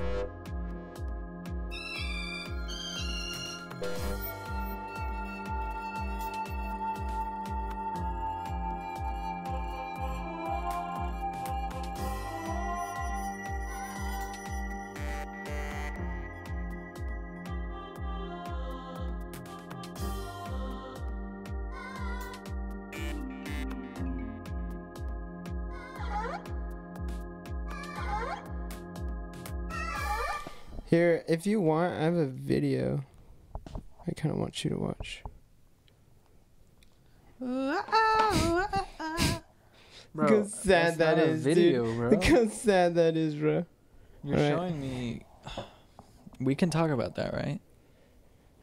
you Here, if you want, I have a video. I kind of want you to watch. Look how sad that not a video, dude. bro. Look how sad that is, bro. You're Alright. showing me. We can talk about that, right?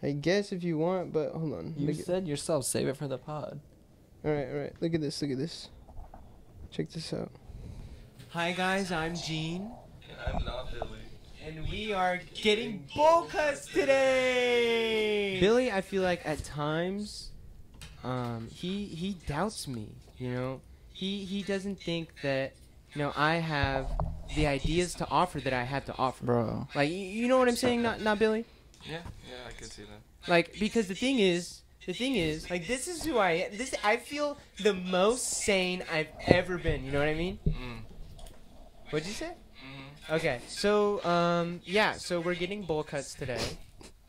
I guess if you want, but hold on. You Look at- said yourself, save it for the pod. all right, all right. Look at this. Look at this. Check this out. Hi guys, I'm Jean, I'm not Billie. And we are getting bowl cuts today. Billie, I feel like at times, um, he he doubts me. You know, he he doesn't think that you know I have the ideas to offer that I have to offer. Bro. Like you, you know what I'm saying? Not not Billie. Yeah, yeah, I could see that. Like because the thing is, the thing is, like this is who I am. this I feel the most sane I've ever been. You know what I mean? Mm. What'd you say? Okay, so um, yeah, so we're getting bowl cuts today.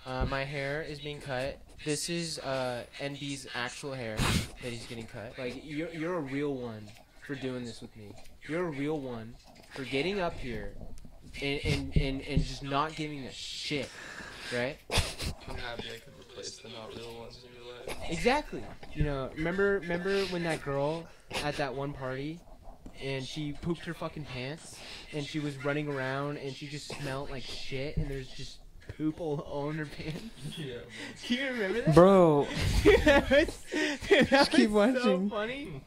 Uh, my hair is being cut. This is uh, NB's actual hair that he's getting cut. Like you're you're a real one for doing this with me. You're a real one for getting up here and and, and, and just not giving a shit, right? I'm happy I could replace the not real ones in your life. Exactly. You know, remember remember when that girl at that one party and she pooped her fucking pants and she was running around and she just smelled like shit and there's just poop all, on her pants. Yeah. Do you remember that? Bro. that was, dude, that Just keep was watching. So funny.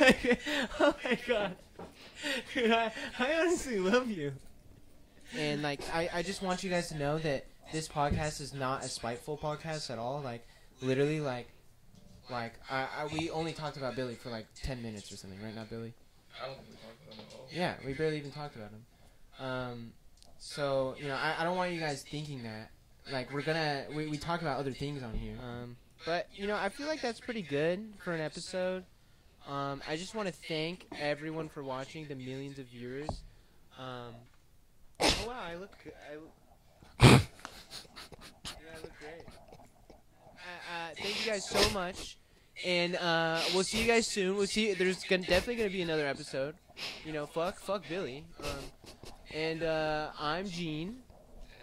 Like, oh my god. Dude, I, I honestly love you. And like I, I just want you guys to know that this podcast is not a spiteful podcast at all. Like literally like like I, I we only talked about Billie for like ten minutes or something, right? now, Billie. I don't think we talked about it at all. Yeah, we barely even talked about him. Um, so you know, I, I don't want you guys thinking that like we're gonna we, we talk about other things on here. Um, but you know, I feel like that's pretty good for an episode. Um, I just want to thank everyone for watching, the millions of viewers. Um, oh wow, I look. I look, I look great. Uh, uh, thank you guys so much, and uh, we'll see you guys soon. We'll see. There's gonna, definitely gonna be another episode. You know, fuck, fuck Billie. Um, and uh, I'm Jean,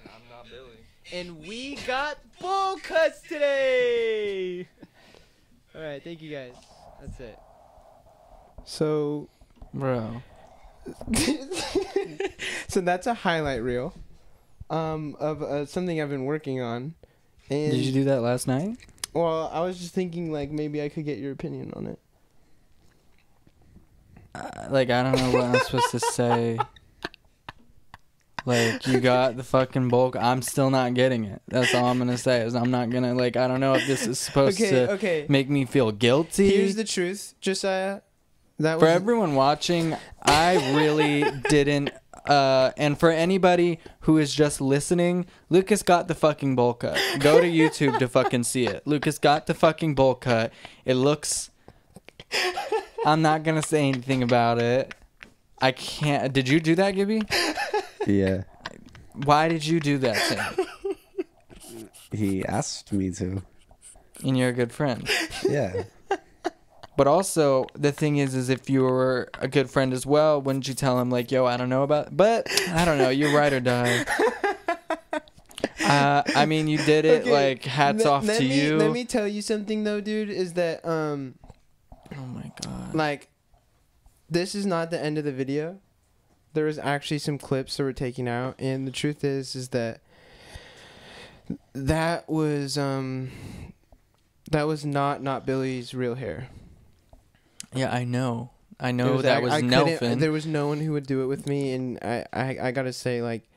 And I'm not Billie. and we got bowl cuts today. All right, thank you guys. That's it. So, Bro. so that's a highlight reel, um, of uh, something I've been working on. And Did you do that last night? Well, I was just thinking like maybe I could get your opinion on it. Uh, like, I don't know what I'm supposed to say. Like, you got the fucking bulk. I'm still not getting it. That's all I'm gonna say. Is I'm not gonna like. I don't know if this is supposed Okay, to okay. make me feel guilty. Here's the truth, Josiah. That for everyone watching, I really didn't. Uh, and for anybody who is just listening, Lucas got the fucking bowl cut. Go to YouTube to fucking see it. Lucas got the fucking bowl cut. It looks. I'm not gonna say anything about it. I can't. Did you do that, Gibby? Yeah, Why did you do that, Tim? he asked me to. And you're a good friend. Yeah, But also, the thing is, is if you were a good friend as well, wouldn't you tell him like, "Yo, I don't know about," but I don't know, you ride or die. Uh, I mean, you did it. Okay, Like, hats let- off let to me, you. Let me tell you something though, dude. Is that um oh my god. like this is not the end of the video. There was actually some clips that were taken out, and the truth is, is that that was um that was not not Billie's real hair. Yeah, I know. I It know that ac- was I Nelfin. There was no one who would do it with me, and I I, I gotta say like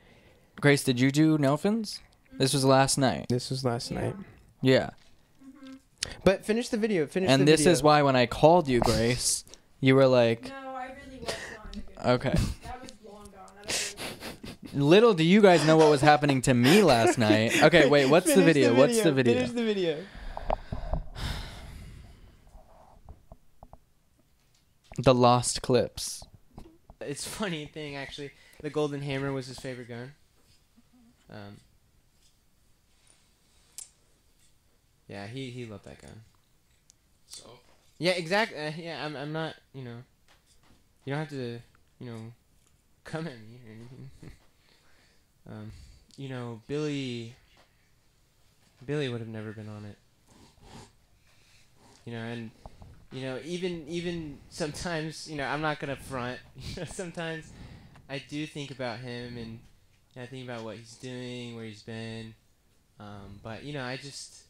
Grace, did you do Nelfin's? This was last night. this was last night. Yeah. Mm-hmm. But finish the video. Finish. And the this video. is why when I called you, Grace, you were like, No, I really was not. okay. That was long gone. I Little do you guys know what was happening to me last night. Okay, wait, what's the Finish video? What's the video? Finish the video. The lost clips. It's funny thing actually. The golden hammer was his favorite gun. Um. Yeah, he he loved that gun. So Yeah, exactly. Uh, yeah, I'm I'm not. You know. You don't have to. You know, come at me or anything. um, you know, Billie. Billie would have never been on it. You know, and you know, even even sometimes, you know, I'm not gonna front. You know, sometimes I do think about him and, and I think about what he's doing, where he's been. Um, but you know, I just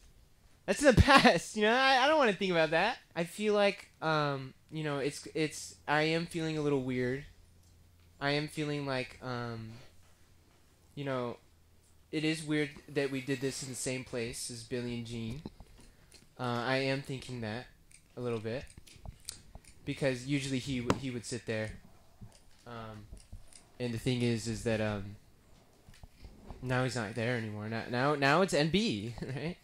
that's in the past. You know, I, I don't want to think about that. I feel like um, you know, it's it's I am feeling a little weird. I am feeling like um, you know, it is weird that we did this in the same place as Billie and Jean. Uh, I am thinking that a little bit because usually he he would sit there. Um, and the thing is, is that um, now he's not there anymore. Now now now it's NB, right?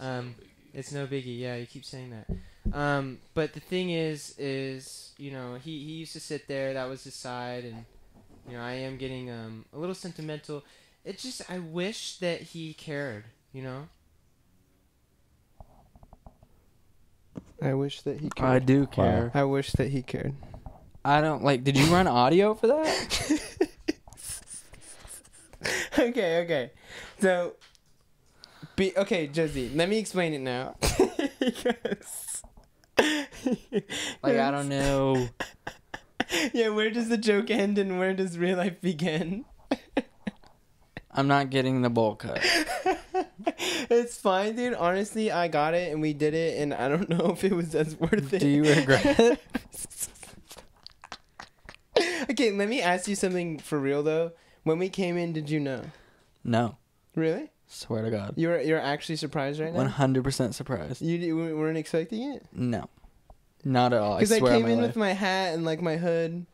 Um, it's no biggie. Yeah, you keep saying that. Um, but the thing is, is you know he he used to sit there. That was his side, and you know I am getting um a little sentimental. It just I wish that he cared. You know. I wish that he cared. I do care. I wish that he cared. I don't like. Did you run audio for that? okay, okay. So, be okay, Josie. Let me explain it now. Because- Like I don't know. Yeah, where does the joke end and where does real life begin? I'm not getting the bowl cut. it's fine, dude. Honestly, I got it and we did it, and I don't know if it was as worth it. Do you regret it? okay, let me ask you something for real though. When we came in, did you know? No. Really? Swear to God. You're you're actually surprised right now. hundred percent surprised. You, you weren't expecting it. No. Not at all. Because I, on came in life. with my hat and like my hood.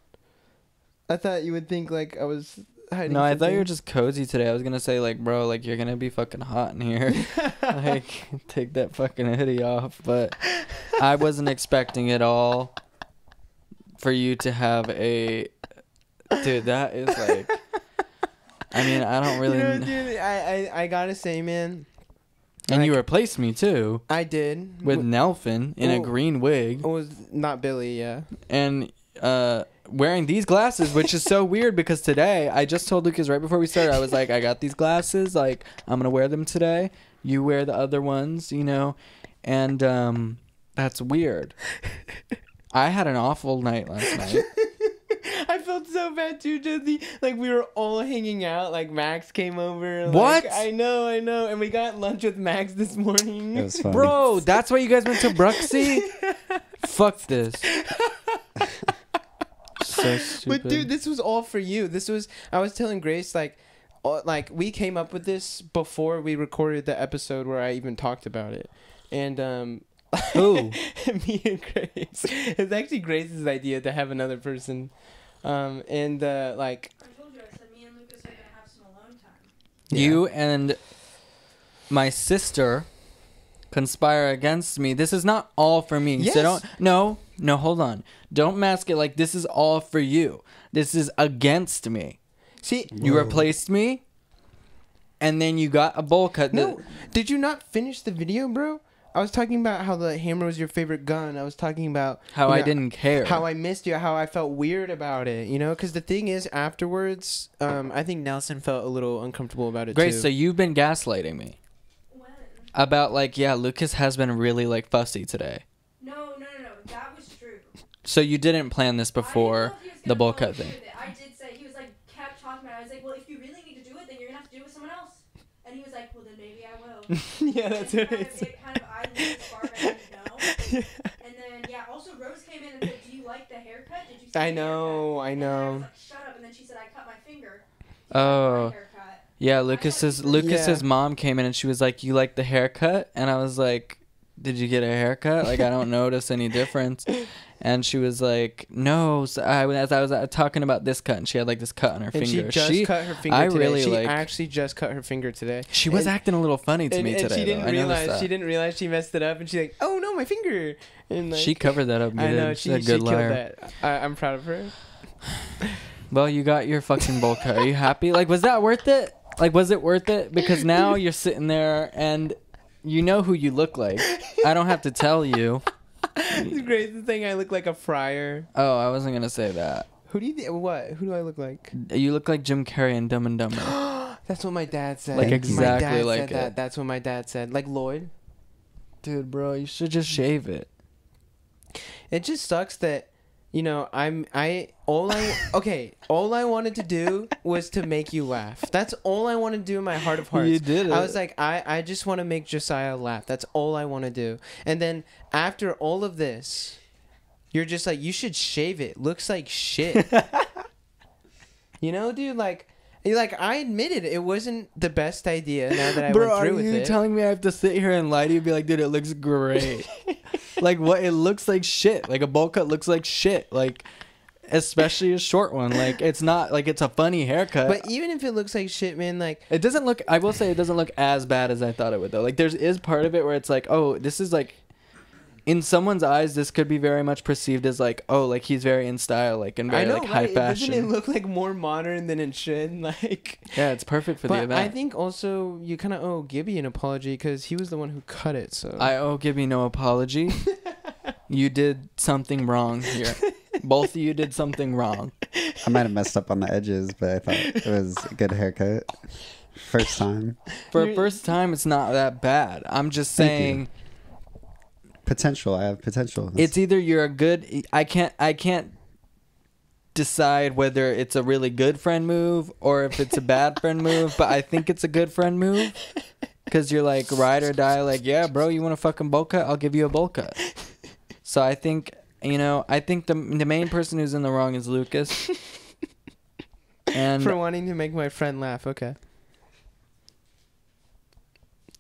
I thought you would think like I was hiding. No, I thought you were just cozy today. I was gonna say like, bro, like you're gonna be fucking hot in here. like, take that fucking hoodie off. But I wasn't expecting it all. For you to have a, dude, that is like. I mean, I don't really. You know, dude, I, I I gotta say, man, and you replaced me too I did with W- Nelfin in a green wig It was not Billie, yeah. and uh wearing these glasses, which is so weird because today I just told Lucas right before we started, I was like, I got these glasses, like I'm gonna wear them today. You wear the other ones, you know, and um that's weird. I had an awful night last night. I felt so bad too, Josie. Like we were all hanging out. Like Max came over. like- What? I know, I know. And we got lunch with Max this morning. It was funny. Bro, that's why you guys went to Bruxy? Fuck this. So stupid. But dude, this was all for you. This was I was telling Grace like all- like we came up with this before we recorded the episode where I even talked about it. And um Who? me and Grace. It's actually Grace's idea to have another person. Um and uh like I told you, I said me and Lucas are gonna have some alone time. You and my sister conspire against me. This is not all for me. Yes. So don't no, no, hold on. Don't mask it like this is all for you. This is against me. see You replaced me and then you got a bowl cut. No, did you not finish the video, bro? I was talking about how the hammer was your favorite gun. I was talking about how you I didn't care. how I missed you, how I felt weird about it. You know, because the thing is, afterwards, um, I think Nelson felt a little uncomfortable about it Grace, too. so you've been gaslighting me When? about like, yeah, Lucas has been really like fussy today. No, no, no, no. That was true. So you didn't plan this before. the bowl cut thing. I did say he was like kept talking about. it. I was like, well, if you really need to do it, then you're gonna have to do it with someone else. And he was like, well, then maybe I will. yeah, that's and what kind it of, it kind of I went as far as I could know. And then yeah, also Rose came in and said, "Do you like the haircut? Did you?" See I know, haircut?" I And I know. was like, Shut up! And then she said, "I cut my finger." Oh. liked my haircut. Yeah, Lucas's Lucas's Yeah. mom came in and she was like, "You like the haircut?" And I was like, did you get a haircut? Like, I don't notice any difference. And she was like, no. So I, as I was uh, talking about this cut, and she had like this cut on her And she finger. just cut her finger I today. really, she like- actually just cut her finger today. she was and- acting a little funny to and, me and today. she didn't though. Realize that. she didn't realize she messed it up, and she's like, "Oh no, my finger!" And like, she covered that up. I good. know She's she, a she good killed liar. that. I, I'm proud of her. Well, you got your fucking bowl cut. Are you happy? Like, was that worth it? Like, was it worth it? Because now you're sitting there and you know who you look like. I don't have to tell you. the craziest thing, I look like a friar. Oh, I wasn't gonna say that. Who do you think? What? Who do I look like? You look like Jim Carrey in Dumb and Dumber. That's what my dad said. Like my exactly dad like said it. that. That's what my dad said. Like Lloyd. Dude, bro, you should just shave it. It just sucks that, you know, I'm I all I okay. All I wanted to do was to make you laugh. That's all I want to do in my heart of hearts. You did it. I was like, I I just want to make Josiah laugh. That's all I want to do. And then after all of this, you're just like, you should shave it. Looks like shit. you know, dude. Like. Like I admitted it wasn't the best idea. Now that I Bro, went through with it. Bro, are you telling me I have to sit here and lie to you? Be like, dude, it looks great. like what? It looks like shit. Like a bowl cut looks like shit. Like, especially a short one. Like it's not like it's a funny haircut. but even if it looks like shit, man, like It doesn't look. I will say it doesn't look as bad as I thought it would though. Like there's is part of it where it's like, oh, this is like, in someone's eyes, this could be very much perceived as like, oh, like he's very in style, like and very I know, like high right? fashion. Doesn't it look like more modern than it should? Like, yeah, it's perfect for the but event. I think also you kind of owe Gibby an apology because he was the one who cut it. So I owe Gibby no apology. you did something wrong here. Both of you did something wrong. I might have messed up on the edges, but I thought it was a good haircut. First time. For a first time, it's not that bad. I'm just Thank you. saying Potential. I have potential. it's either you're a good. I can't. I can't decide whether it's a really good friend move or if it's a bad friend move. But I think it's a good friend move because you're like ride or die. Like, yeah, bro, you want a fucking bowl cut? I'll give you a bowl cut. So I think you know. I think the the main person who's in the wrong is Lucas. And for wanting to make my friend laugh. Okay.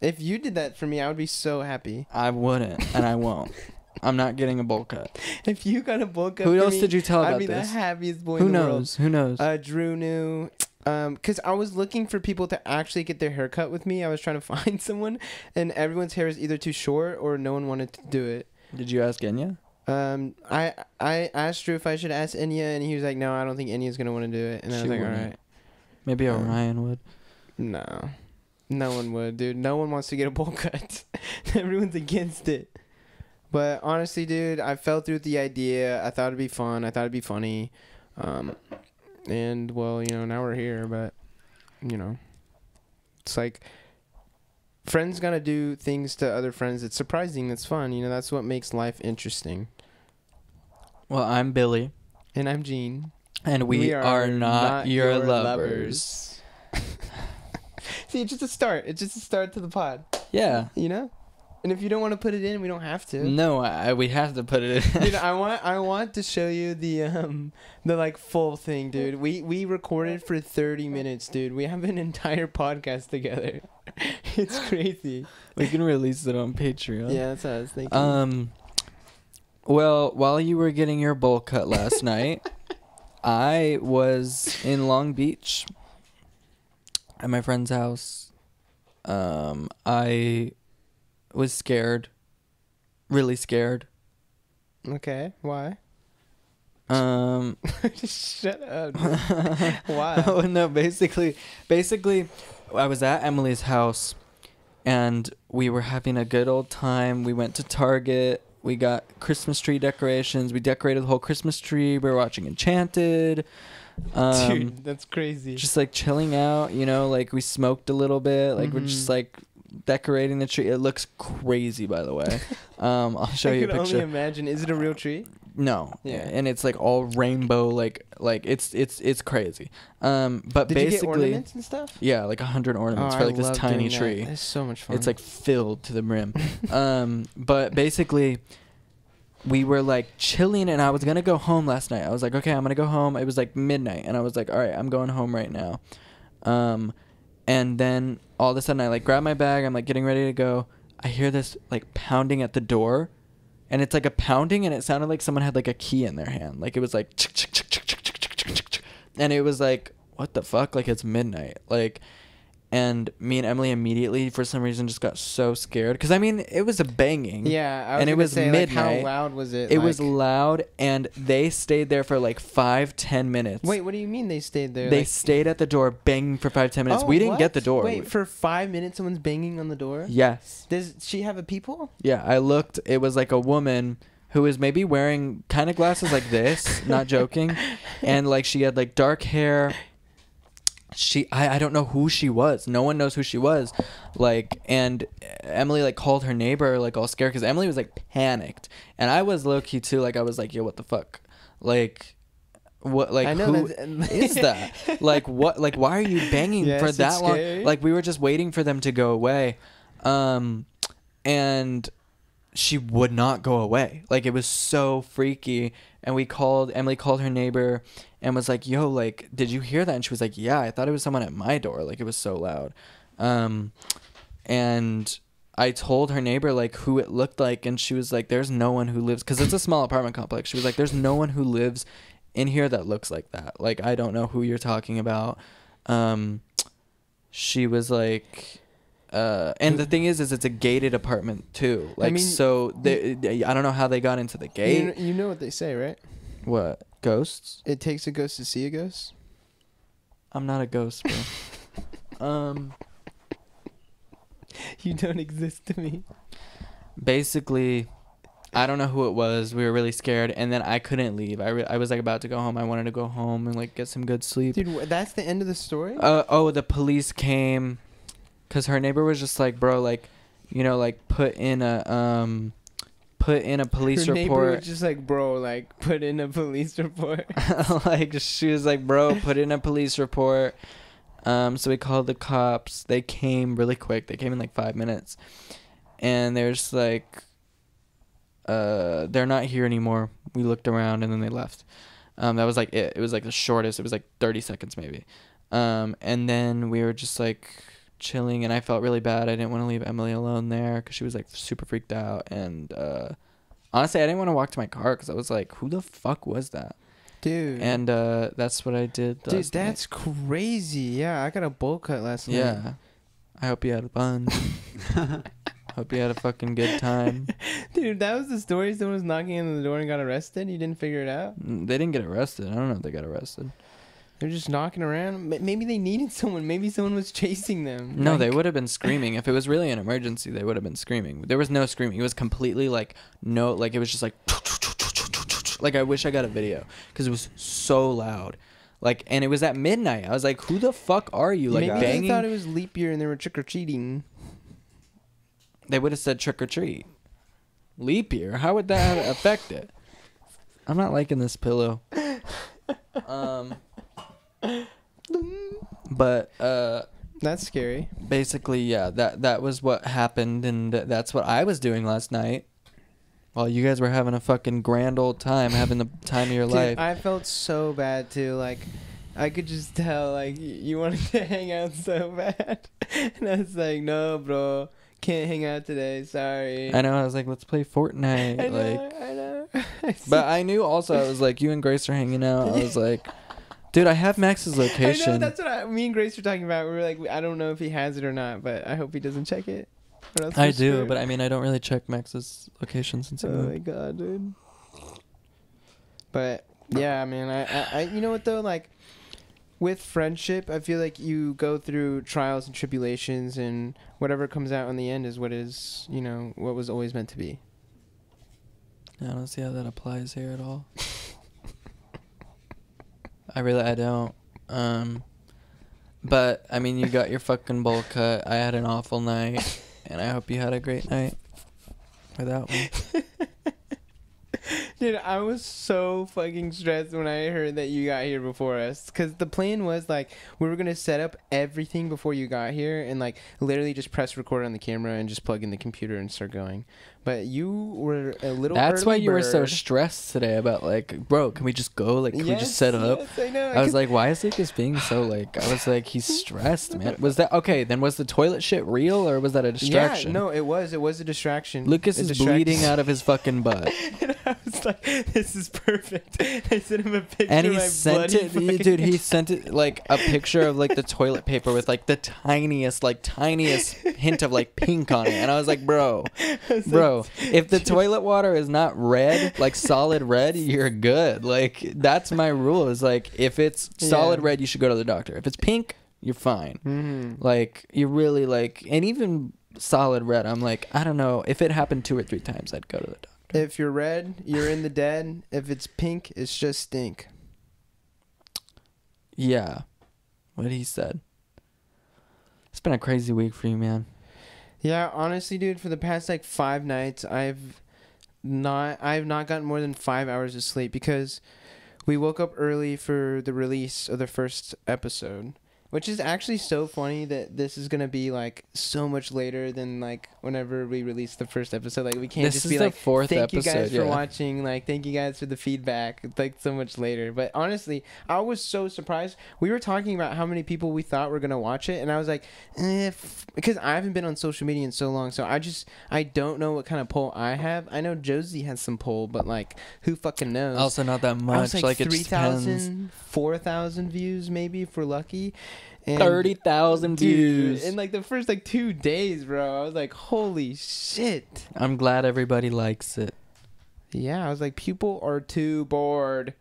If you did that for me, I would be so happy. I wouldn't, and I won't. I'm not getting a bowl cut. If you got a bowl cut, Who for else me, did you tell I'd about be this? the happiest boy Who in the world. knows? Who knows? Uh, Drew knew. Um, cause I was looking for people to actually get their hair cut with me. I was trying to find someone, and everyone's hair is either too short or no one wanted to do it. Did you ask Enya? Um, I I asked Drew if I should ask Enya, and he was like, "No, I don't think Enya's gonna want to do it." And I She was like, "All wouldn't. right, Maybe Uh, Orion would. no, no one would, dude. No one wants to get a bowl cut. Everyone's against it." But honestly, dude, I fell through with the idea. I thought it'd be fun. I thought it'd be funny. Um, and well, you know, now we're here. But you know, it's like friends gotta do things to other friends. It's surprising. That's fun. You know, that's what makes life interesting. Well, I'm Billie, And I'm Jean. and we, are, not, your, lovers. See, it's just a start. It's just a start to the pod. Yeah. You know. And if you don't want to put it in, we don't have to. No, I, we have to put it in. dude i want i want to show you the um the like full thing dude we we recorded for 30 minutes dude we have an entire podcast together it's crazy we can release it on Patreon. yeah that's what I was thinking. Um. Well, while you were getting your bowl cut last night, I was in Long Beach at my friend's house. Um, I was scared, really scared. okay why Um, shut up why oh no, basically, basically, I was at Emily's house, and we were having a good old time. We went to Target. We got Christmas tree decorations. We decorated the whole Christmas tree. We were watching Enchanted. Um, dude that's crazy just like chilling out, you know, like we smoked a little bit. Like we're just Mhm. like decorating the tree. It looks crazy, by the way. Um, I'll show I you a could only picture. imagine is it a real tree No. Yeah. And it's like all rainbow, like like it's it's it's crazy. Um, but did you get basically, ornaments and stuff yeah, like a hundred ornaments Oh, for I like this love tiny that. tree. it's so much fun It's like filled to the brim. um, but basically, we were like chilling, and I was gonna go home last night. I was like, okay, I'm gonna go home. It was like midnight, and I was like, all right, I'm going home right now. Um, and then all of a sudden, I like grab my bag. I'm like getting ready to go. I hear this like pounding at the door, and it's like a pounding, and it sounded like someone had like a key in their hand, like it was like, and it was like, what the fuck? Like it's midnight, like. And me and Emily immediately, for some reason, just got so scared because I mean, it was a banging. Yeah, I was And it was say, like, how loud was it? It was loud, and they stayed there for like five, ten minutes. Wait, what do you mean they stayed there? they Like- stayed at the door banging for five, ten minutes. Oh, we didn't get the door. Wait, for five minutes, someone's banging on the door. yes, Does she have a peephole? yeah. I looked. It was like a woman who was maybe wearing kind of glasses like this. not joking, and like she had like dark hair. She, I, I don't know who she was. No one knows who she was. Like, and Emily like called her neighbor like all scared because Emily was like panicked, and I was low key too. Like I was like, yo, what the fuck, like. What like I know who is that? Like what? Like why are you banging Yes, for that long? scary. Like we were just waiting for them to go away, um, and she would not go away. Like it was so freaky. And we called Emily called her neighbor and was like, "Yo, like, did you hear that?" And she was like, "Yeah, I thought it was someone at my door. Like it was so loud." Um, and I told her neighbor like who it looked like, and she was like, "There's no one who lives because it's a small apartment complex." She was like, "There's no one who lives in here that looks like that. Like I don't know who you're talking about." Um, she was like, uh, and the thing is, is it's a gated apartment too. Like mean- so, they, they- I don't know how they got into the You, gate. you know what they say, right? What ghosts? It takes a ghost to see a ghost. I'm not a ghost, bro. um, You don't exist to me. basically i don't know who it was we were really scared and then i couldn't leave i, re- I was like about to go home i wanted to go home and like get some good sleep Dude, that's the end of the story. uh, oh the police came because her neighbor was just like bro like you know like put in a um put in a police Her report. was just like, bro, like put in a police report. like she was like bro put in a police report. Um so we called the cops. They came really quick. They came in like five minutes. And they're like uh they're not here anymore. We looked around and then they left. Um that was like it. It was like the shortest. It was like 30 seconds maybe. Um and then we were just like chilling and i felt really bad i didn't want to leave emily alone there because she was like super freaked out and uh honestly i didn't want to walk to my car because i was like who the fuck was that Dude. and uh, that's what I did. Dude, last night. that's crazy. Yeah, I got a bowl cut last night. yeah. I hope you had a fun. hope you had a fucking good time. Dude, that was the story. Someone was knocking on the door and got arrested. You didn't figure it out. Mm, They didn't get arrested. I don't know if they got arrested. They're just knocking around. Maybe they needed someone. Maybe someone was chasing them. No, they would have been screaming if it was really an emergency. They would have been screaming. There was no screaming. It was completely like no, like it was just like like I wish I got a video because it was so loud. Like and it was at midnight. I was like, "Who the fuck are you?" Like Maybe banging. they thought it was leap year and they were trick or treating. they would have said trick or treat. Leap year? How would that affect it? I'm not liking this pillow. Um, but uh, That's scary. basically, yeah, that that was what happened, and th- that's what I was doing last night. While you guys were having a fucking grand old time, having the time of your Dude, life. I felt so bad too. Like, I could just tell like you wanted to hang out so bad, and I was like, no, bro, can't hang out today. Sorry. I know. I was like, let's play Fortnite. I know. like, I know. but I knew also I was like, you and Grace are hanging out. I was like, dude, I have Max's location. I know that's what I, me and Grace were talking about. We were like, I don't know if he has it or not, but I hope he doesn't check it. I do, but I mean, I don't really check Max's location since Oh moved. my god, dude. But yeah, man, I, I, I, you know what though, like with friendship, I feel like you go through trials and tribulations, and whatever comes out in the end is what is, you know, what was always meant to be. I don't see how that applies here at all. I really, I don't. Um, but I mean, you got your fucking bowl cut. I had an awful night, and I hope you had a great night without me. Dude, I was so fucking stressed when I heard that you got here before us. Because the plan was like, we were going to set up everything before you got here and like literally just press record on the camera and just plug in the computer and start going. But you were a little That's why you were so stressed today about like, bro, can we just go? Like, can we just set up? Yes, I know. I was like, why is Lucas being so like? I was like, he's stressed, man. Was that okay? Then was the toilet shit real or was that a distraction? Yeah, no, it was. It was a distraction. Lucas A is distraction. bleeding out of his fucking butt, and I was like, this is perfect. I sent him a picture and he sent it, fucking- dude. He sent it like a picture of like the toilet paper with like the tiniest, like tiniest hint of like pink on it, and I was like, bro, was like, bro, if the toilet water is not red, like solid red, you're good. Like that's my rule. Is like if it's solid Yeah. red, you should go to the doctor. If it's pink, you're fine. Mhm. Like you really like, and even solid red, I'm like, I don't know. If it happened two or three times, I'd go to the doctor. If you're red, you're in the dead. If it's pink, it's just stink. Yeah, what he said. It's been a crazy week for you, man. Yeah, honestly, dude, for the past like five nights, I've not I've not gotten more than five hours of sleep because we woke up early for the release of the first episode, which is actually so funny that this is gonna be like so much later than like whenever we release the first episode. Like we can't This just is be the like, fourth thank you episode. guys yeah. for watching. Like, thank you guys for the feedback. It's like so much later. But honestly, I was so surprised. We were talking about how many people we thought were gonna watch it, and I was like, eh, if because I haven't been on social media in so long, so I just I don't know what kind of poll I have. I know Josie has some poll, but like, who fucking knows? Also, not that much. Like, like, it just depends. 3,000, 4,000 views maybe if we're lucky. And Thirty thousand views. in like the first like two days, bro. I was like, holy shit. I'm glad everybody likes it. Yeah, I was like, people are too bored.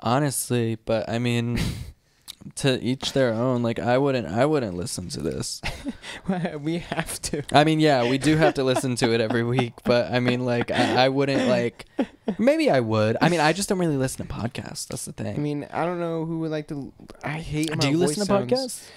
Honestly, but I mean, to each their own. Like I wouldn't, I wouldn't listen to this. we have to. I mean, yeah, we do have to listen to it every week, but I mean, like, I, I wouldn't like. Maybe I would. I mean, I just don't really listen to podcasts. That's the thing. I mean, I don't know who would like to. I hate. Do you listen to sounds. podcasts?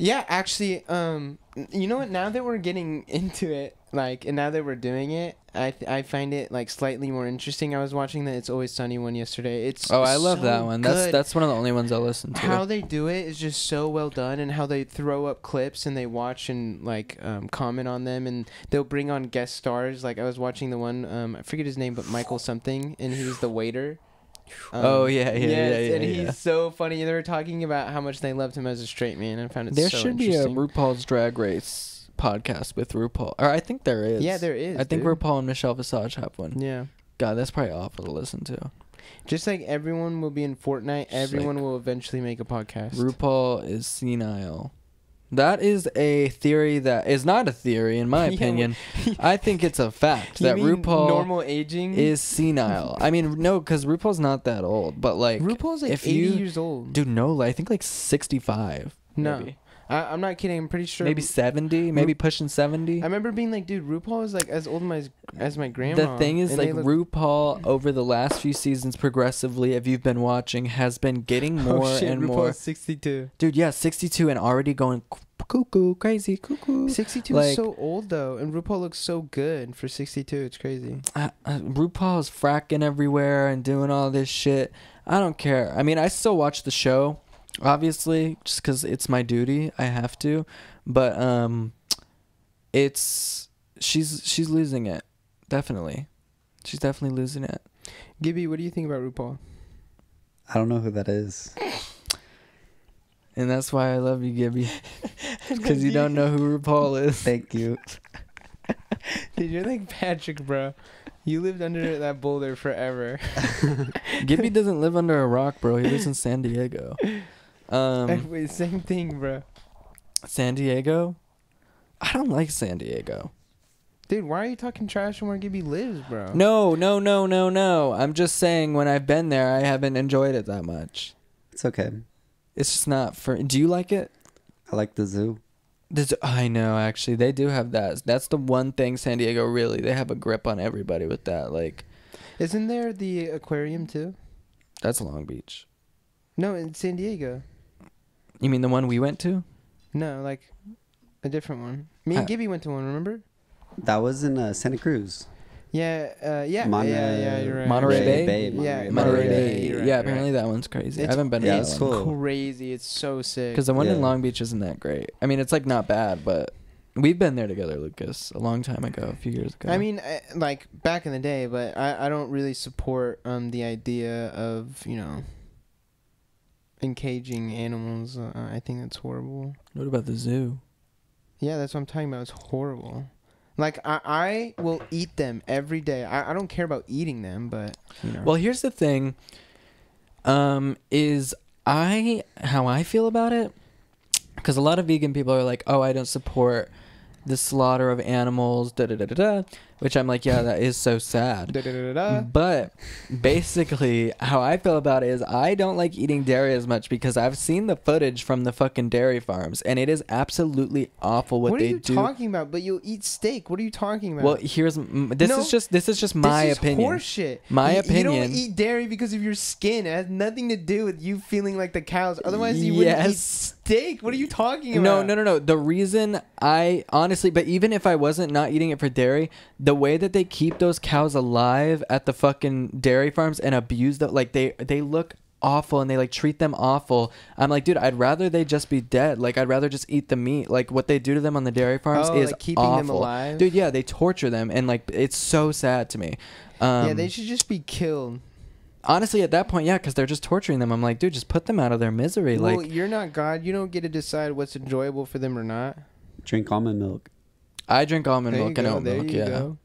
Yeah, actually, um, you know what? Now that we're getting into it, like, and now that we're doing it, I th- I find it like slightly more interesting. I was watching the It's Always Sunny one yesterday. It's Oh, I love so that one. That's good. that's one of the only ones I listen to. how they do it is just so well done and how they throw up clips and they watch and like um, comment on them and they'll bring on guest stars like i was watching the one um, i forget his name but michael something and he was the waiter Um, Oh, yeah, yeah, yeah, yeah, and yeah. he's so funny they were talking about how much they loved him as a straight man and I found it there so should be a. RuPaul's Drag Race podcast with RuPaul, or I think there is. yeah there is I think dude. RuPaul and Michelle Visage have one. yeah God, that's probably awful to listen to. just like everyone will be in fortnite everyone like- will eventually make a podcast RuPaul is senile. That is a theory that is not a theory, in my opinion. I think it's a fact that RuPaul normal aging is senile. I mean, no, because RuPaul's not that old, but like, RuPaul's like if 80 you- years old dude, no, I think like sixty-five. No. maybe, I, I'm not kidding. I'm pretty sure. maybe seventy, maybe pushing seventy. I remember being like, dude, RuPaul is like as old as my as my grandma. The thing is, like look- RuPaul over the last few seasons, progressively, if you've been watching, has been getting more oh, shit, and RuPaul more. is 62. Dude, yeah, sixty-two and already going cuckoo, crazy, cuckoo. 62 Like- is so old though, and RuPaul looks so good for 62. It's crazy. uh, uh, RuPaul's fracking everywhere and doing all this shit. I don't care. I mean, I still watch the show, obviously, just because it's my duty. I have to. But um, it's she's she's losing it, definitely. She's definitely losing it. Gibby, what do you think about RuPaul? I don't know who that is. And that's why I love you, Gibby, because you don't know who RuPaul is. Thank you. Dude, you're like Patrick, bro. You lived under that boulder forever. Gibby doesn't live under a rock, bro. He lives in San Diego. Um, Wait, same thing, bro. San Diego. I don't like San Diego. Dude, why are you talking trash on where Gibby lives, bro? No, no, no, no, no. I'm just saying when I've been there, I haven't enjoyed it that much. It's okay. It's just not for. Do you like it? I like the zoo. There's, I know actually they do have that. That's the one thing San Diego really they have a grip on everybody with that. Like Isn't there the aquarium too? that's Long Beach. No, in San Diego. You mean the one we went to? No, like a different one. Me and Uh, Gibby went to one. Remember? That was in uh, Santa Cruz. Yeah, uh, yeah, Monterey- yeah, yeah. You're right. Monterey Bay, Bay? Bay, Yeah, Monterey Monterey Bay. Bay. You're right, yeah, you're apparently that one's crazy. I It's- haven't been yeah, to it's that one. cool. Crazy. It's so sick. Because the one in Yeah. Long Beach isn't that great. I mean, it's like not bad, but we've been there together, Lucas, a long time ago, a few years ago. I mean, uh, like back in the day, but I, I don't really support um the idea of you know encaging animals. Uh, I think that's horrible. what about the zoo? Yeah, that's what I'm talking about. It's horrible. Like I, I will eat them every day. I, I don't care about eating them, but you know. Well, here's the thing. Um, is I how I feel about it? Because a lot of vegan people are like, "Oh, I don't support the slaughter of animals." Da da da da da. Which I'm like, yeah, that is so sad. But basically, how I feel about it is I don't like eating dairy as much because I've seen the footage from the fucking dairy farms, and it is absolutely awful what, What, are they you do. talking about? But you'll eat steak. What are you talking about? well, here's this No, is just this is just my opinion. this is opinion. Horseshit. My You- You don't eat dairy because of your skin. It has nothing to do with you feeling like the cows. Otherwise, you wouldn't eat Yes. Steak. What are you talking about? No, no, no, no. The reason I honestly, but even if I wasn't not eating it for dairy, the way that they keep those cows alive at the fucking dairy farms and abuse them, like they they look awful and they like treat them awful. I'm like, dude, I'd rather they just be dead. Like I'd rather just eat the meat. Like what they do to them on the dairy farms Oh, is like keeping awful. them alive. Dude, yeah, they torture them and like it's so sad to me. Um, yeah, they should just be killed. Honestly at that point, yeah, because they're just torturing them. I'm like, dude, just put them out of their misery. well, like you're not God. You don't get to decide what's enjoyable for them or not. Drink almond milk. I drink almond There you milk and oat there milk. you Yeah. go.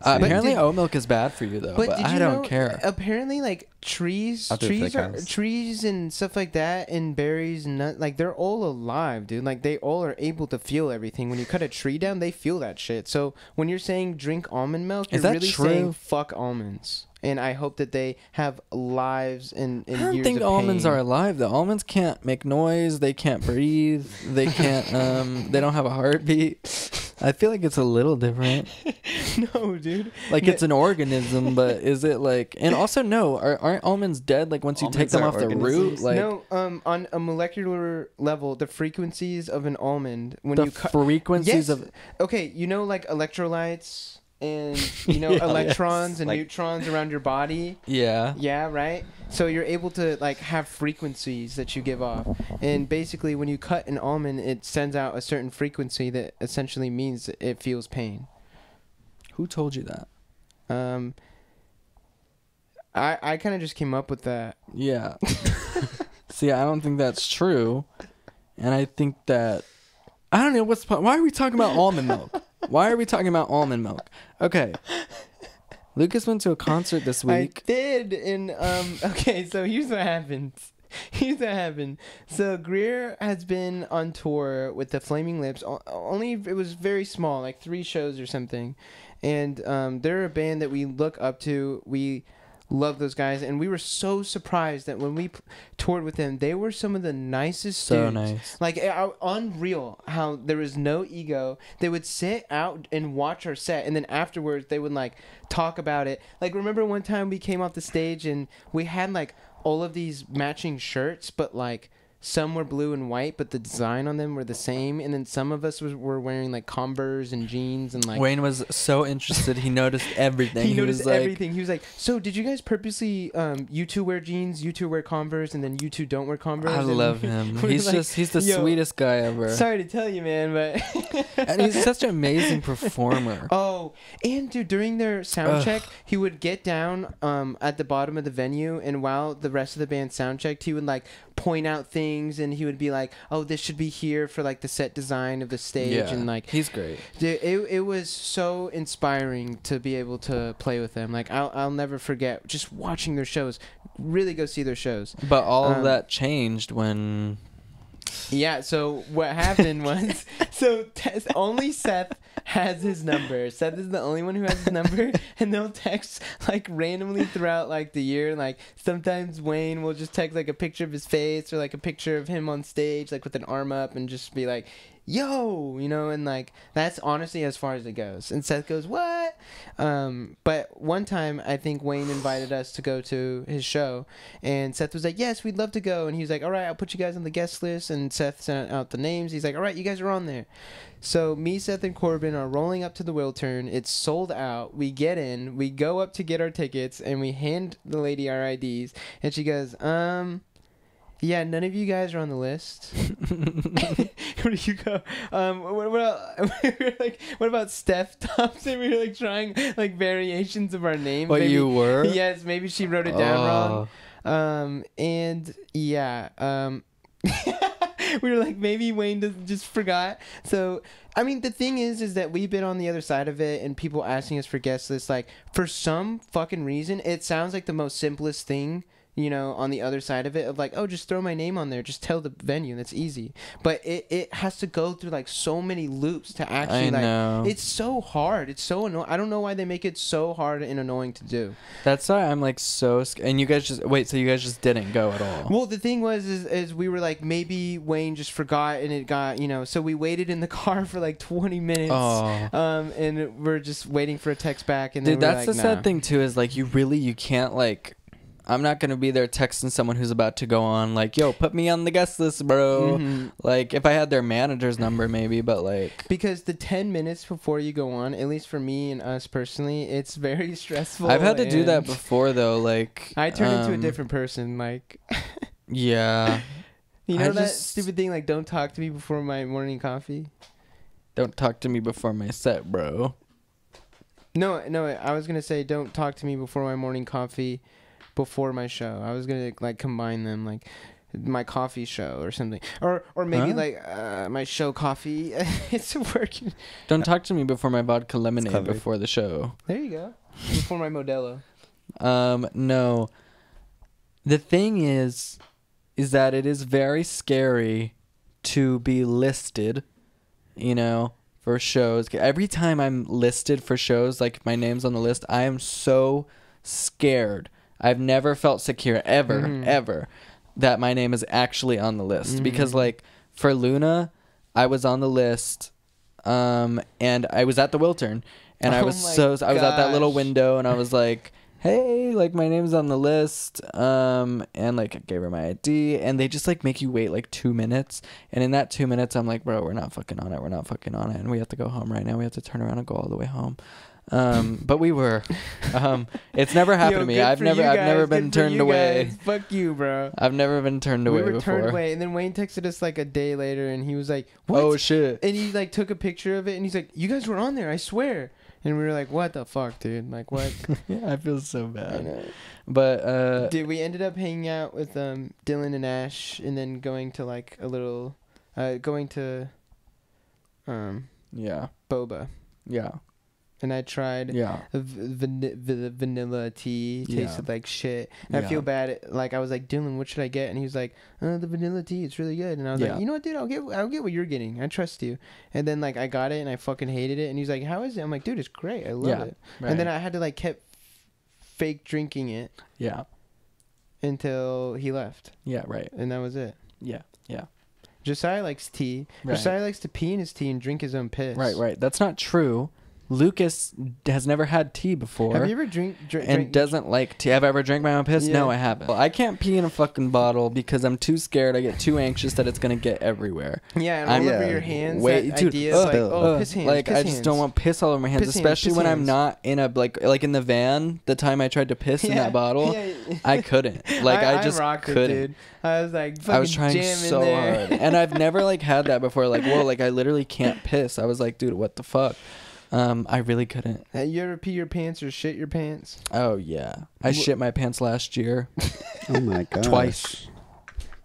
Uh, apparently, did- oat milk is bad for you though, but, did I you don't know, care. Apparently, like trees, I'll do it for trees are cows. trees and stuff like that, and berries and nut, like they're all alive, dude. Like they all are able to feel everything. When you cut a tree down, they feel that shit. So when you're saying drink almond milk, Is you're that really true? saying fuck almonds. And I hope that they have lives and, and I don't years think of almonds pain. are alive. The almonds can't make noise. They can't breathe. They can't. Um, they don't have a heartbeat. I feel like it's a little different. no, dude. Like it's an organism, but is it like? And also, no, are, aren't almonds dead? Like once you take them are off the root, like no, um, on a molecular level, the frequencies of an almond when the you cut. frequencies Yes. of. Okay, you know, like electrolytes and you know Yeah. electrons and Like- neutrons around your body. Yeah. Yeah, right. So you're able to like have frequencies that you give off, and basically, when you cut an almond, it sends out a certain frequency that essentially means it feels pain. Who told you that? Um, I I kind of just came up with that. Yeah. See, I don't think that's true, and I think that I don't know what's. Why are we talking about almond milk? Why are we talking about almond milk? Okay. Lucas went to a concert this week. I did, and um. Okay, so here's what happened. Here's what happened. So Greer has been on tour with the Flaming Lips. Only it was very small, like three shows or something. And um, they're a band that we look up to. We love those guys, and we were so surprised that when we p- toured with them, they were some of the nicest So dudes. nice. Like uh, unreal how there was no ego. They would sit out and watch our set, and then afterwards they would like talk about it. Like remember one time we came off the stage and we had like all of these matching shirts, but like some were blue and white, but the design on them were the same. And then some of us was, were wearing like Converse and jeans and like. Wayne was so interested. He noticed everything. He noticed was like, everything. He was like, "So, did you guys purposely, um, you two wear jeans, you two wear Converse, and then you two don't wear Converse?" I And love him. He's like, just he's the sweetest guy ever. Sorry to tell you, man, but and he's such an amazing performer. Oh, and dude, during their sound Ugh. check, he would get down um at the bottom of the venue, and while the rest of the band sound checked, he would like point out things, and he would be like, "Oh, this should be here for like the set design of the stage," yeah, and like. he's great. It, it was so inspiring to be able to play with them. Like I'll I'll never forget just watching their shows. Really go see their shows. But all Um, of that changed when Yeah, so what happened was so only Seth has his number. Seth is the only one who has his number and they'll text like randomly throughout like the year like sometimes Wayne will just text like a picture of his face or like a picture of him on stage like with an arm up and just be like yo, you know, and like that's honestly as far as it goes. And Seth goes, what? Um, but one time I think Wayne invited us to go to his show, and Seth was like, yes, we'd love to go. And he was like, all right, I'll put you guys on the guest list. And Seth sent out the names. He's like, all right, you guys are on there. So me, Seth, and Corbin are rolling up to the Wiltern. It's sold out. We get in. We go up to get our tickets, and we hand the lady our IDs, and she goes, um. Yeah, none of you guys are on the list. Where do you go? Um, what, what, el- we were like, what about Steph Thompson? We were like trying like variations of our names. What maybe, you were? Yes, maybe she wrote it down wrong. Oh. Um, and yeah, um, we were like, maybe Wayne does, just forgot. So, I mean, the thing is, is that we've been on the other side of it, and people asking us for guest lists. Like, for some fucking reason, it sounds like the most simplest thing. You know, on the other side of it, of like, oh, just throw my name on there, just tell the venue, that's easy. But it, it has to go through like so many loops to actually I like. know. It's so hard. It's so annoying. I don't know why they make it so hard and annoying to do. That's why I'm like so scared. And you guys just wait. So you guys just didn't go at all? Well, the thing was, is, is we were like, maybe Wayne just forgot and it got, you know, so we waited in the car for like 20 minutes. Oh. Um, and we're just waiting for a text back. And then Dude, that's like, the nah. sad thing too. Is like you really you can't like. I'm not gonna be there texting someone who's about to go on like, yo, put me on the guest list, bro. Mhm. Like if I had their manager's number, maybe, but like. Because the 10 minutes before you go on, at least for me and us personally, it's very stressful. I've had to do that before though. Like I turned into a um, different person. Like, Yeah. you I know that just- stupid thing, like, don't talk to me before my morning coffee? Don't talk to me before my set, bro. No, no, I was gonna say don't talk to me before my morning coffee, before my show. I was gonna like combine them, like my coffee show or something, or or maybe Huh? like uh, my show coffee. it's working. Don't talk to me before my vodka lemonade before the show. There you go. Before my Modelo. Um, no. The thing is, is that it is very scary to be listed, you know, for shows. Every time I'm listed for shows, like my name's on the list, I am so scared. I've never felt secure ever, Mhm. ever that my name is actually on the list because Mhm. like for Luna, I was on the list um and I was at the Wiltern and I Oh was my so I was at that little window and I was like hey like my name's on the list um and like I gave her my id and they just like make you wait like two minutes and in that two minutes i'm like bro we're not fucking on it we're not fucking on it and we have to go home right now we have to turn around and go all the way home um but we were um it's never happened Yo, to me i've never i've guys, never been turned away guys. Fuck you, bro. i've never been turned away we were before turned away, and then Wayne texted us like a day later, and he was like, "What?" oh shit and he like took a picture of it, and he's like, "You guys were on there, I swear." And we were like, "What the fuck, dude? Like what?" yeah i feel so bad but uh Dude, we ended up hanging out with um Dylan and Ash, and then going to like a little, uh, going to, um, yeah boba, yeah and I tried yeah a v- vani- v- vanilla tea. Yeah. Tasted like shit. And I feel bad. Like I was like, Dylan, what should I get? And he was like, uh, the vanilla tea. It's really good. And I was Yeah. like, you know what, dude? I'll get I'll get what you're getting. I trust you. And then like I got it, and I fucking hated it. And he's like, how is it? I'm like, dude, it's great. I love Yeah, it. right. And then I had to like kept fake drinking it yeah until he left, yeah right and that was it. yeah yeah Josiah likes tea. Right. Josiah likes to pee in his tea and drink his own piss. Right, right. That's not true. Lucas has never had tea before. Have you ever drink, drink and drink doesn't like tea. Have I ever drank my own piss? No, I haven't. Well, I can't pee in a fucking bottle because I'm too scared. I get too anxious that it's gonna get everywhere. Yeah, and I'm- all over your hands. Wait, that dude, idea uh, like, oh, Uh, piss hands. like piss I just hands. don't want piss all over my hands, Piss especially piss when I'm not in a like like in the van. The time I tried to piss in that bottle, yeah. I couldn't. Like I, just rocked couldn't. it, dude. I was like, I was fucking trying jamming so there. hard, and I've never like had that before. Like, whoa, like I literally can't piss. I was like, dude, what the fuck? Um, I really couldn't. Hey, you ever pee your pants or shit your pants? Oh yeah, I Wh- shit my pants last year Oh my god. twice,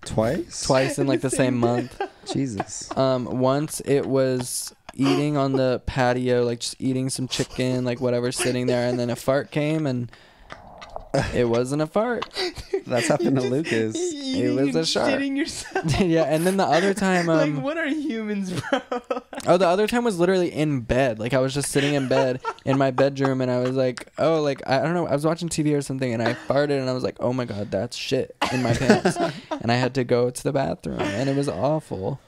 Twice? twice in like the same month. Jesus. Um, once it was eating on the patio, like just eating some chicken, like whatever, sitting there, and then a fart came, and it wasn't a fart. That's happened to Lucas. It was a and shark. Shitting yourself. yeah, and then the other time, um, like, what are humans, bro? oh, the other time was literally in bed. Like I was just sitting in bed in my bedroom, and I was like, oh, like I don't know, I was watching TV or something, and I farted, and I was like, oh my god, that's shit in my pants, and I had to go to the bathroom, and it was awful.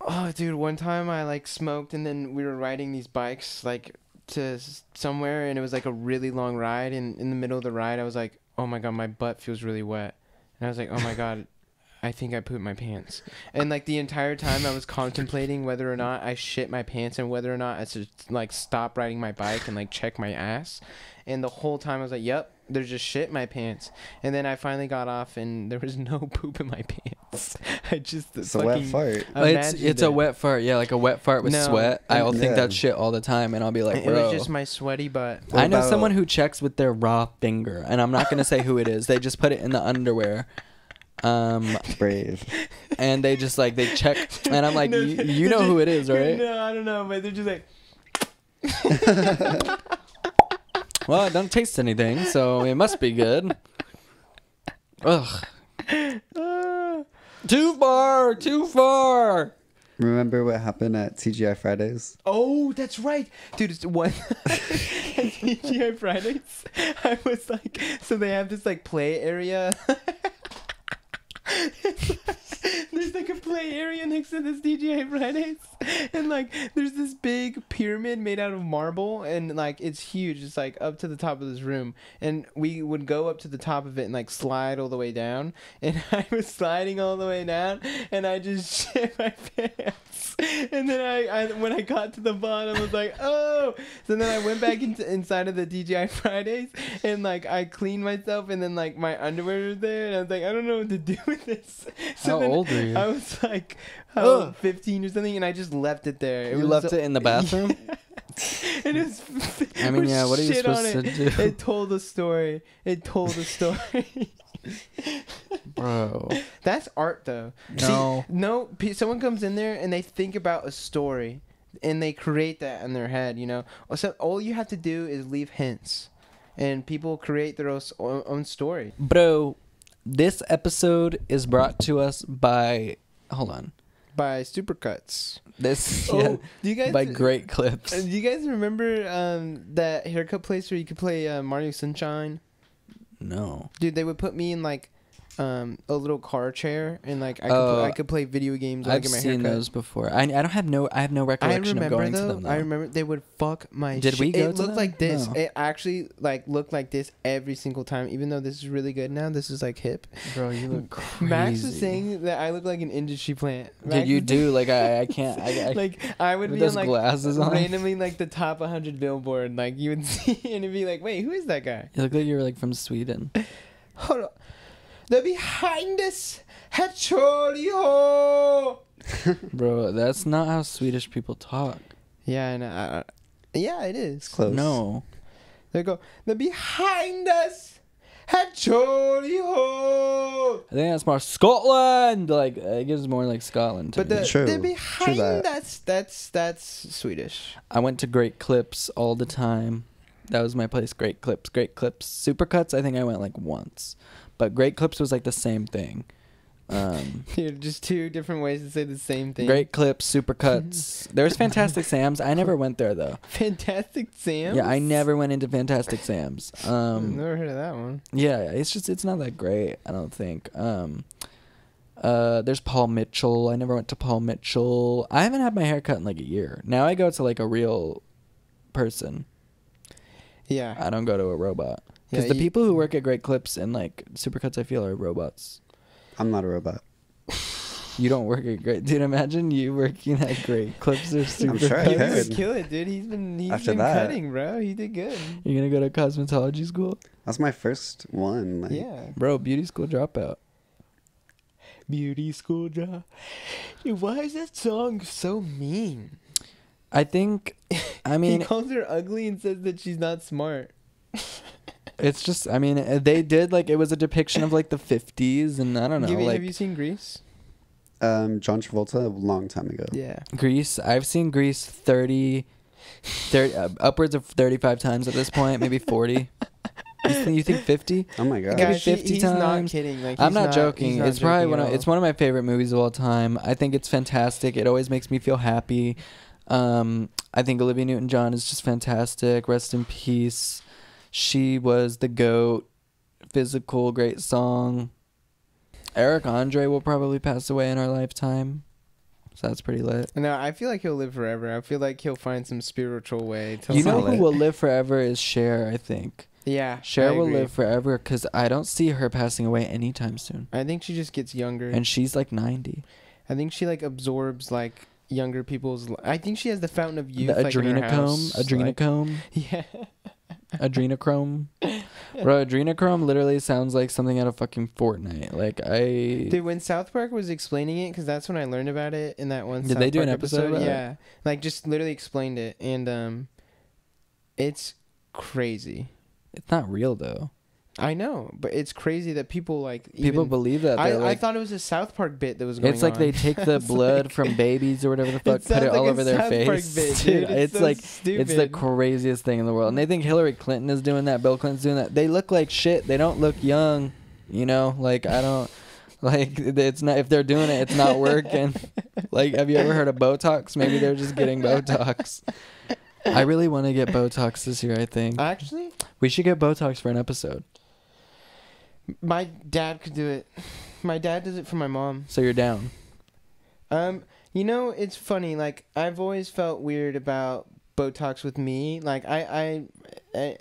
Oh, dude, one time I like smoked and then we were riding these bikes like to somewhere and it was like a really long ride and in the middle of the ride I was like, "Oh my god, my butt feels really wet." And I was like, "Oh my god, I think I pooped my pants." And like the entire time I was contemplating whether or not I shit my pants and whether or not I should like stop riding my bike and like check my ass. And the whole time I was like, "Yep, there's just shit in my pants." And then I finally got off and there was no poop in my pants. I just It's a wet fart. it's imagined it's a wet fart. Yeah, like a wet fart with No, sweat. I'll think yeah. that shit all the time, and I'll be like, it was just my sweaty butt. What I know about- someone who checks with their raw finger, and I'm not gonna say who it is. They just put it in the underwear, um, Brave. and they just like they check, and I'm like, No, you, you know just- who it is, right? No, I don't know, but they're just like. Well, it don't taste anything, so it must be good. Ugh, too far, too far. Remember what happened at TGI Fridays? Oh, that's right, dude. It's one at TGI Fridays. I was like, so they have this like play area. there's like a play area next to this TGI Fridays, and like there's this big pyramid made out of marble, and like it's huge. It's like up to the top of this room, and we would go up to the top of it and like slide all the way down. And I was sliding all the way down, and I just shit my pants. And then I, I when I got to the bottom, I was like, oh. So then I went back into inside of the TGI Fridays, and like I cleaned myself, and then like my underwear was there, and I was like, I don't know what to do with this. So How old were you? I was like, oh, 15 or something, and I just left it there. You was left it in the bathroom. and it was, I mean, yeah. What are you supposed to do, It told a story. It told a story. bro? That's art, though. No. See, no. Someone comes in there and they think about a story, and they create that in their head. You know, oh, so all you have to do is leave hints, and people create their own own story. Bro, this episode is brought to us by. Hold on. By supercuts. This Oh, yeah, do you guys by great clips. Uh, Do you guys remember um, that haircut place where you could play uh, Mario Sunshine? No. Dude, they would put me in like um, a little car chair, and like I could, Oh, I could play video games. I've get my seen haircut. those before. I, I don't have no I have no recollection of going though. to them. Though. I remember they would fuck my. Did shit. we go It looked them? like this. No. It actually like looked like this every single time. Even though this is really good now, this is like hip. Bro, you look crazy. Max was saying that I look like an industry plant. Dude, you do. Like I, I can't. I, I like I would be on like glasses on. randomly like the top 100 billboard. Like you would see, and it'd be like, wait, who is that guy? You look like you're like from Sweden. Hold on. The behind us had Charlie Ho. Bro, that's not how Swedish people talk. Yeah, and uh, yeah, it is. Close. No. They go. The behind us had Charlie Ho. I think that's more Scotland. Like it gives more like Scotland. To But me. the, True. the True behind that. us, that's that's Swedish. I went to Great Clips all the time. That was my place. Great Clips, Great Clips, Supercuts. I think I went like once, but Great Clips was like the same thing. Um, Dude, just two different ways to say the same thing. Great Clips, Supercuts. There was Fantastic Sam's. I never went there though. Fantastic Sam. Yeah, I never went into Fantastic Sam's. Um, never heard of that one. Yeah, yeah, it's just it's not that great. I don't think. Um, uh, there's Paul Mitchell. I never went to Paul Mitchell. I haven't had my hair cut in like a year. Now I go to like a real person. Yeah. I don't go to a robot because Yeah, the you- people who work at Great Clips and like Supercuts, I feel are robots. I'm not a robot. You don't work at Great. Dude, imagine you working at Great Clips or Supercuts. I'm sure I He could. would kill it, dude. He's been he's After been that- cutting, bro. He did good. You're gonna go to cosmetology school, That's my first one. Like, Yeah. bro. Beauty school dropout. Beauty school job. Dude, why is that song so mean? I think. I mean, he calls her ugly and says that she's not smart. It's just, I mean, uh, they did like it was a depiction of like the 50s, and I don't know, Give like have you seen Grease? Um, John Travolta a long time ago. Yeah. Grease. I've seen Grease 30, 30 uh, upwards of 35 times at this point, maybe 40. you, think, 50? Oh my god. Maybe Guys, he- 50 he's not kidding. Like, I'm he's not, he's joking. not it's probably one of it's one of my favorite movies of all time. I think it's fantastic. It always makes me feel happy. Um, I think Olivia Newton-John is just fantastic. Rest in peace. She was the goat. Physical, great song. Eric Andre will probably pass away in our lifetime. So that's pretty lit. No, I feel like he'll live forever. I feel like he'll find some spiritual way to. You know who will live forever is Cher, I think. yeah, Cher I will agree. live forever because I don't see her passing away anytime soon. I think she just gets younger. And she's like 90. I think she like absorbs like younger people's. li- I think she has the fountain of youth. the like, in her adrenochrome, like- adrenochrome, yeah. Adrenochrome. Bro, adrenochrome literally sounds like something out of fucking Fortnite. Like I, Dude, when South Park was explaining it, because that's when I learned about it in that one. Did South they do an Park episode about it? Yeah, like just literally explained it, and um, it's crazy. it's not real though. I know, but it's crazy that people like People even- believe that. I, They're I thought it was a South Park bit that was going it's like on. they take the blood like- from babies or whatever the fuck, put it all like over their South face. bit, Dude, dude. it's so like stupid. It's the craziest thing in the world. And they think Hillary Clinton is doing that, Bill Clinton's doing that. They look like shit. They don't look young. You know, like I don't like it's not if they're doing it, it's not working. like have you ever heard of Botox? Maybe they're just getting Botox. I really want to get Botox this year, I think. Actually, We should get Botox for an episode. My dad could do it. My dad does it for my mom. So you're down. Um, you know, it's funny. Like I've always felt weird about Botox with me. Like I, I, I,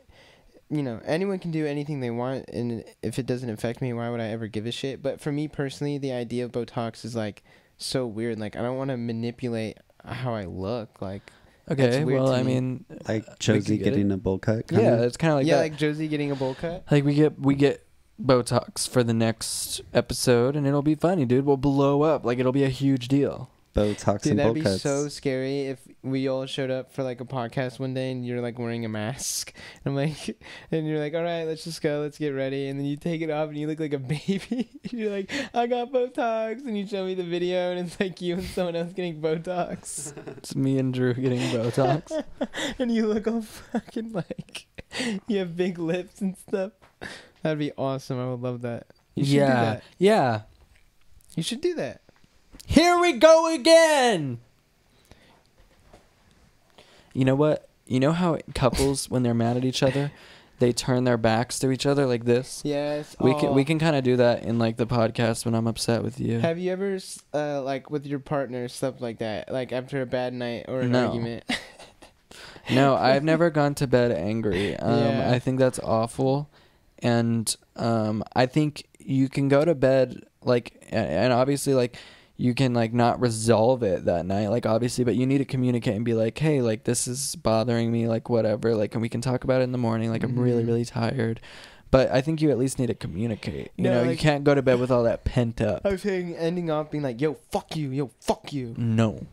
you know, anyone can do anything they want, and if it doesn't affect me, why would I ever give a shit? But for me personally, the idea of Botox is like so weird. Like I don't want to manipulate how I look. Like Okay, weird well, I mean, Like we Josie get getting it. a bowl cut. yeah, kinda? it's kind of like yeah, that. like Josie getting a bowl cut. Like we get we get Botox for the next episode, and it'll be funny, dude. We'll blow up. Like it'll be a huge deal. Botox Dude, and that'd bowl be cuts. so scary if we all showed up for like a podcast one day and you're like wearing a mask. And I'm like, and you're like, all right, let's just go, let's get ready. And then you take it off and you look like a baby. you're like, I got Botox. And you show me the video and it's like you and someone else getting Botox. It's me and Drew getting Botox. and you look all fucking like, you have big lips and stuff. That'd be awesome. I would love that. You should do yeah, that. yeah. You should do that. Here we go again. You know what? You know how couples when they're mad at each other, they turn their backs to each other like this. Yes. We can we can kind of do that in like the podcast when I'm upset with you. Have you ever, uh, like, with your partner, stuff like that? Like, after a bad night or an No. argument? No, I've never gone to bed angry. Um, Yeah. I think that's awful, and um, I think you can go to bed like, and obviously like, you can like not resolve it that night, like obviously, but you need to communicate and be like, hey, like this is bothering me, like whatever, like, and we can talk about it in the morning. Like I'm really Mhm. really tired, but I think you at least need to communicate. You No, know, you can't go to bed with all that pent up. I was saying, ending off being like, yo, fuck you, yo, fuck you. No,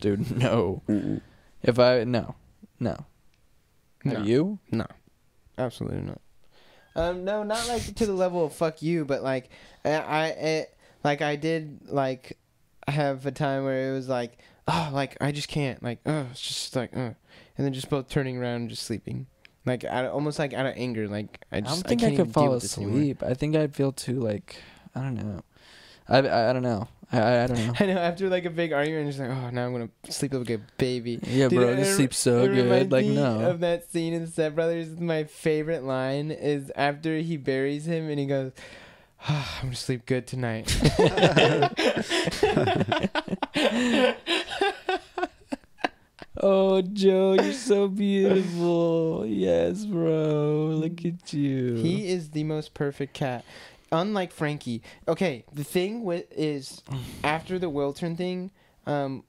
dude, no. Mm-mm. If I no, no. Have No. you? No, absolutely not. Um, no, not like to the level of fuck you, but like I, I it, like I did like have a time where it was like, oh, like I just can't, like, oh, it's just like, uh, and then just both turning around and just sleeping, like out of, almost like out of anger, like I I just don't think I, can't could fall with this anymore. asleep. I think I'd feel too like I don't know. I I, I don't know. I, I I don't know. I know after like a big argument, just like, oh, now I'm gonna sleep like a baby. Yeah, Dude, bro, it- you sleep so good. Like no. Of that scene in Step Brothers, my favorite line is after he buries him and he goes, "Ah, "I'm gonna sleep good tonight." oh, Joe, you're so beautiful. yes, bro. Look at you. he is the most perfect cat. Unlike Frankie. Okay, the thing with is after the Wiltern thing, um,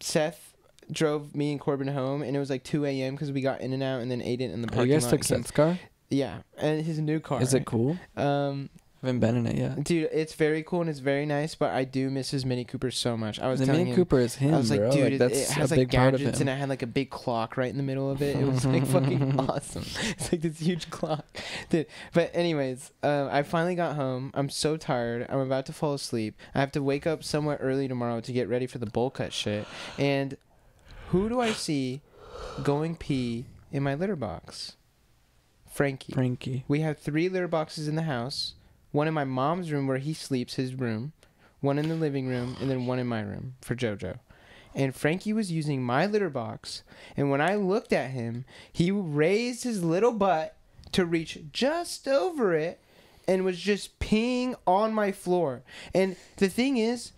Seth drove me and Corbin home, and it was like 2 a.m. because we got in and out, and then ate it in the parking you guys lot. took Seth's car? Yeah, and his new car. Is it cool? Um, haven't been in it yet. dude, it's very cool and it's very nice, but I do miss his Mini Cooper so much. I was the telling Mini him, Cooper is him, I was like, bro. dude, like, it, that's it has a like big part of gadgets and it had like a big clock right in the middle of it. It was like fucking awesome. It's like this huge clock. Dude. But anyways, um, I finally got home. I'm so tired. I'm about to fall asleep. I have to wake up somewhat early tomorrow to get ready for the bowl cut shit. And who do I see going pee in my litter box? Frankie. Frankie. We have three litter boxes in the house. One in my mom's room where he sleeps, his room. One in the living room, and then one in my room for JoJo. And Frankie was using my litter box, and when I looked at him, he raised his little butt to reach just over it and was just peeing on my floor. And the thing is,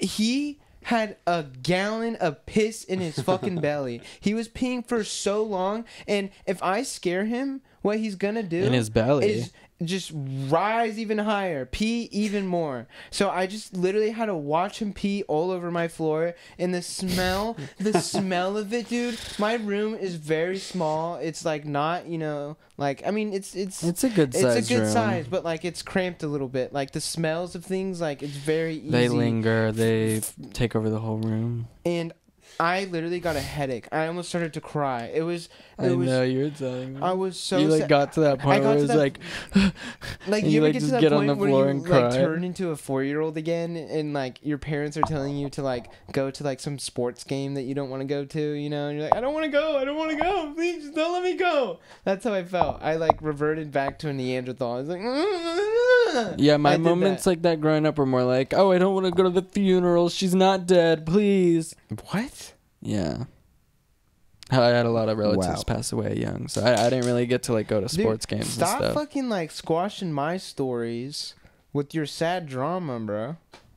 he had a gallon of piss in his fucking belly. He was peeing for so long, and if I scare him, what he's gonna do In his belly. is just rise even higher, pee even more. So I just literally had to watch him pee all over my floor, and the smell, the smell of it, dude. My room is very small. It's like not, you know, like I mean, it's it's It's a good size. it's size a good room. size, but like it's cramped a little bit. Like the smells of things, like it's very easy. They linger. They take over the whole room. and I literally got a headache. I almost started to cry. It was, it I was. know you were telling me. I was so. you like sad. got to that point where it was that- like, like and you you, like, get to just that get on the where floor you and like cry. turn into a four year old again, and like your parents are telling you to like go to like some sports game that you don't want to go to, you know, and you're like, I don't want to go, I don't want to go, please just don't let me go. That's how I felt. I like reverted back to a Neanderthal. I was like, yeah, my moments that. like that growing up were more like, oh, I don't want to go to the funeral. She's not dead, please. What? Yeah. I had a lot of relatives Wow. pass away young, so I, I didn't really get to like go to Dude, sports games and Stop stuff. fucking like squashing my stories with your sad drama, bro.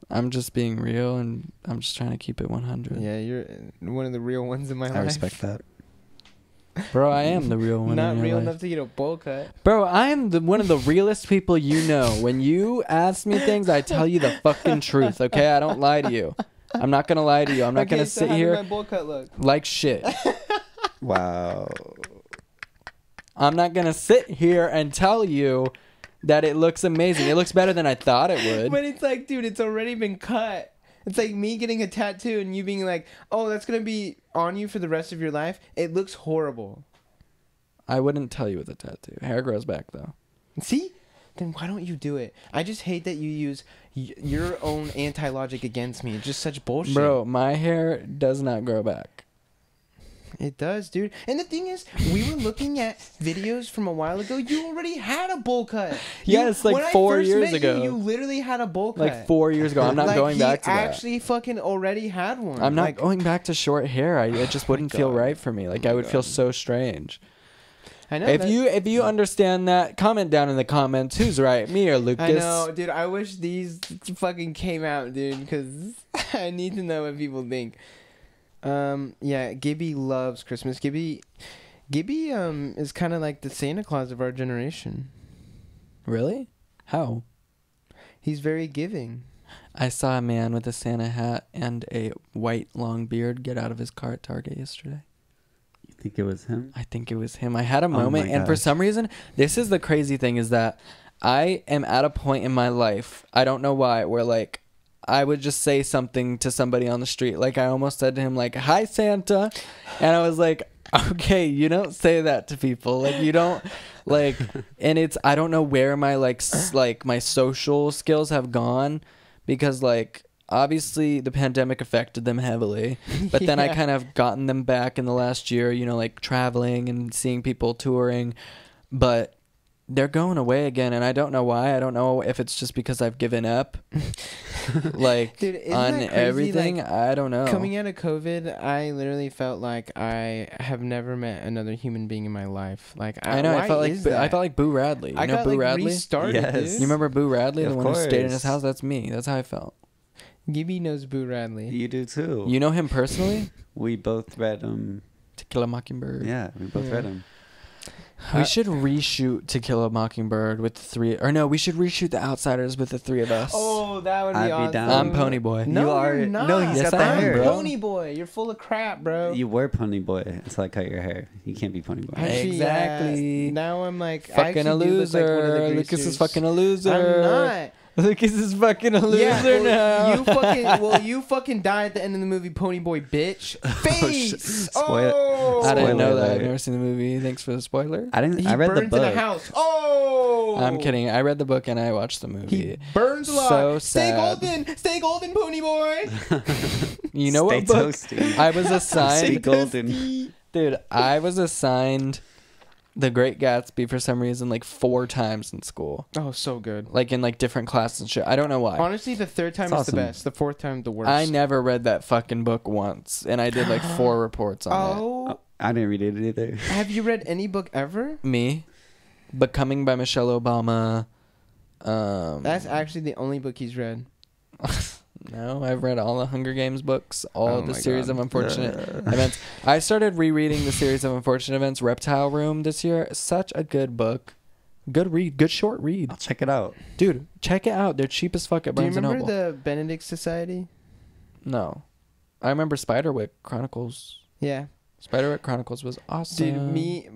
I'm just being real, and I'm just trying to keep it 100. Yeah, you're uh, one of the real ones in my life. I respect that. Bro, I am the real one. Not in your real life. enough to get a bowl cut. Bro, I am the one of the realest people you know. When you ask me things, I tell you the fucking truth. Okay, I don't lie to you. I'm not gonna lie to you. I'm not Okay, gonna so sit how did here my bowl cut look? like shit. Wow. I'm not gonna sit here and tell you that it looks amazing. It looks better than I thought it would. But it's like, dude, it's already been cut. It's like me getting a tattoo and you being like, "Oh, that's gonna be on you for the rest of your life." It looks horrible. I wouldn't tell you with a tattoo. Hair grows back though. See? Then why don't you do it? I just hate that you use y- your own anti logic against me. It's just such bullshit. Bro, my hair does not grow back. It does, dude. And the thing is, we were looking at videos from a while ago. You already had a bowl cut. You- Yes, like four years met you, ago. You, literally had a bowl cut. Like four years ago. I'm not Like, going back to that. actually fucking already had one. I'm not Like, going back to short hair. I it just wouldn't feel right for me. Like I would feel so strange. I know. if that- you if you understand that, comment down in the comments. Who's right, me or Lucas? I know, dude. I wish these fucking came out, dude, because I need to know what people think. Um, yeah, Gibby loves Christmas. Gibby, Gibby, um, is kind of like the Santa Claus of our generation. Really? How? He's very giving. I saw a man with a Santa hat and a white long beard get out of his car at Target yesterday. Think it was him? I think it was him. I had a Oh moment, and for some reason, this is the crazy thing is that I am at a point in my life, I don't know why, where like I would just say something to somebody on the street. Like I almost said to him, like, "Hi, Santa," and I was like, "Okay, you don't say that to people. Like you don't." Like, and it's I don't know where my like s- like my social skills have gone because like obviously the pandemic affected them heavily but then I kind of gotten them back in the last year, you know, like traveling and seeing people touring, but they're going away again and I don't know why. I don't know if it's just because I've given up like Dude, on everything. Like, I don't know. Coming out of COVID, I literally felt like I have never met another human being in my life. Like I, I know. why I felt like is Boo- I felt like Boo Radley. You I know got Boo like Radley. restarted, Yes. You remember Boo Radley, Of the one who stayed in his house? That's me. That's how I felt. Gibby knows Boo Radley. You do too. You know him personally? we both read him. To Kill a Mockingbird. Yeah, we both Yeah. read him. We Uh, should reshoot To Kill a Mockingbird with the three, or no, we should reshoot The Outsiders with the three of us. Oh, that would be I'd be awesome. down. I'm Pony Boy. No, You you are- are not. no, he's Yes, got I the am, hair. bro. Pony boy. You're full of crap, bro. You were pony boy until I cut your hair. You can't be pony boy. Actually, Exactly. yeah, now I'm like I fucking a actually do like one of the loser. Lucas is fucking a loser. I'm not. Lucas is fucking a loser yeah, well, now. You fucking well, you fucking die at the end of the movie, Pony Boy, bitch. Oh, Face. Spoil- oh, I didn't know Spoiler that. I've alert. never seen the movie. Thanks for the spoiler. I didn't. He I read the burns in a book. house. Oh, I'm kidding. I read the book and I watched the movie. He movie. burns a lot. So Stay sad. golden. Stay golden, Pony Boy. You know Stay what book toasty. I was Stay assigned? golden. Dude, I was assigned The Great Gatsby for some reason like four times in school. Oh, so good. Like in like different classes and shit. I don't know why. Honestly, the third time It's is the best. The fourth time, the worst. I never read that fucking book once, and I did like four reports on it. Oh, I didn't read it either. have you read any book ever? it. Me, Becoming by Michelle Obama. Um, That's actually the only book he's read. No, I've read all the Hunger Games books, all Oh the series God. of unfortunate events. I started rereading the series of unfortunate events, Reptile Room, this year. Such a good book. Good read. Good short read. I'll check it out. Dude, check it out. They're cheap as fuck at Do you Barnes and remember Noble. the Benedict Society? no. I remember Spiderwick Chronicles. Yeah. Spiderwick Chronicles was awesome. Dude, me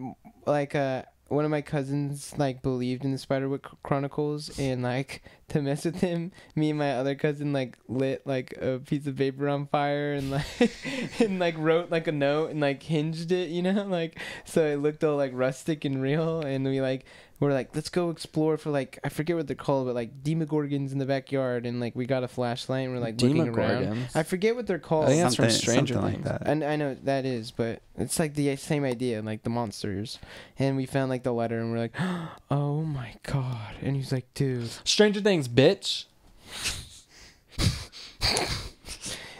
like uh one of my cousins like believed in the Spiderwick Chronicles and like to mess with him, me and my other cousin like lit like a piece of paper on fire and like and like wrote like a note and like hinged it, you know, like so it looked all like rustic and real and we like we're like let's go explore for like I forget what they're called, but like demogorgons in the backyard and like we got a flashlight and we're like looking around. I forget what they're called. I think that's from Something- Stranger Things. like that. And I know that is, but it's like the same idea, like the monsters. And we found like the letter, and we're like, "Oh my god!" And he's like, "Dude," Stranger Things, bitch.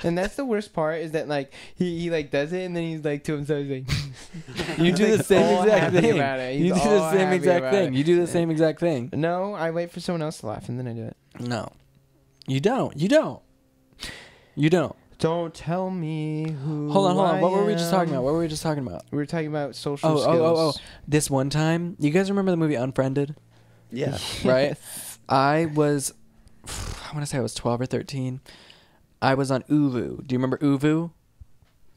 and that's the worst part is that like he, he like does it, and then he's like to himself, he's like, You do the same exact thing. about it. You do the same exact thing. it. You do the same exact thing. "No, I wait for someone else to laugh, and then I do it." No. You don't. You don't. You don't. Don't tell me who. Hold on, hold on. I What were we just talking about? What were we just talking about? We were talking about social Oh, oh, oh, oh. This one time, you guys remember the movie Unfriended? Yeah. Right? I was, I want to say I was 12 or 13. I was on ooVoo. Do you remember ooVoo?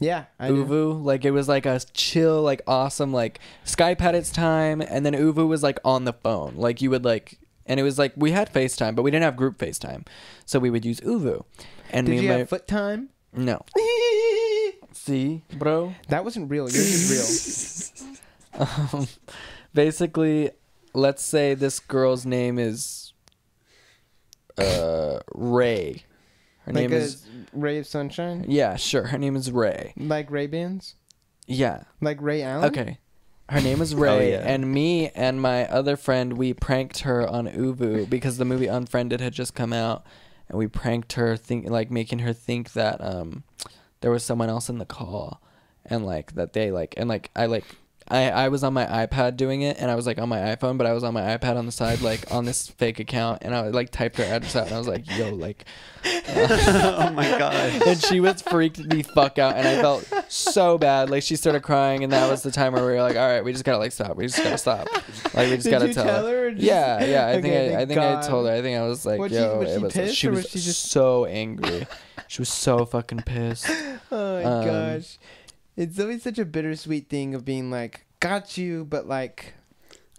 Yeah, I do. ooVoo, like it was like a chill, like awesome, like Skype had its time, and then ooVoo was like on the phone, like you would like, and it was like we had FaceTime, but we didn't have group FaceTime, so we would use ooVoo. And Did you and have foot time? no, see, bro. That wasn't real. Yours is real. Um, basically, let's say this girl's name is uh Ray. Her like name is ray of sunshine, yeah, sure. Her name is Ray. like Ray Bans, Yeah. like Ray Allen. Okay. Her name is Ray, yeah. and me and my other friend we pranked her on ooVoo because the movie Unfriended had just come out, and we pranked her, think like making her think that um there was someone else in the call, and like that they like and like I like. I, I was on my iPad doing it, and I was like on my iPhone, but I was on my iPad on the side, like on this fake account, and I like typed her address out, and I was like, "Yo, like," oh my god. and she was freaked the fuck out, and I felt so bad. Like she started crying, and that was the time where we were like, "All right, we just gotta like stop. We just gotta stop. Like we just Did gotta tell, tell her just- Yeah, yeah. I think Okay, I, I thank think I told her. I think I was like, Was she- "Yo," was it she was. pissed, she was was she just- so angry. she was so fucking pissed. Oh my Um, gosh, it's always such a bittersweet thing of being like, got you, but like,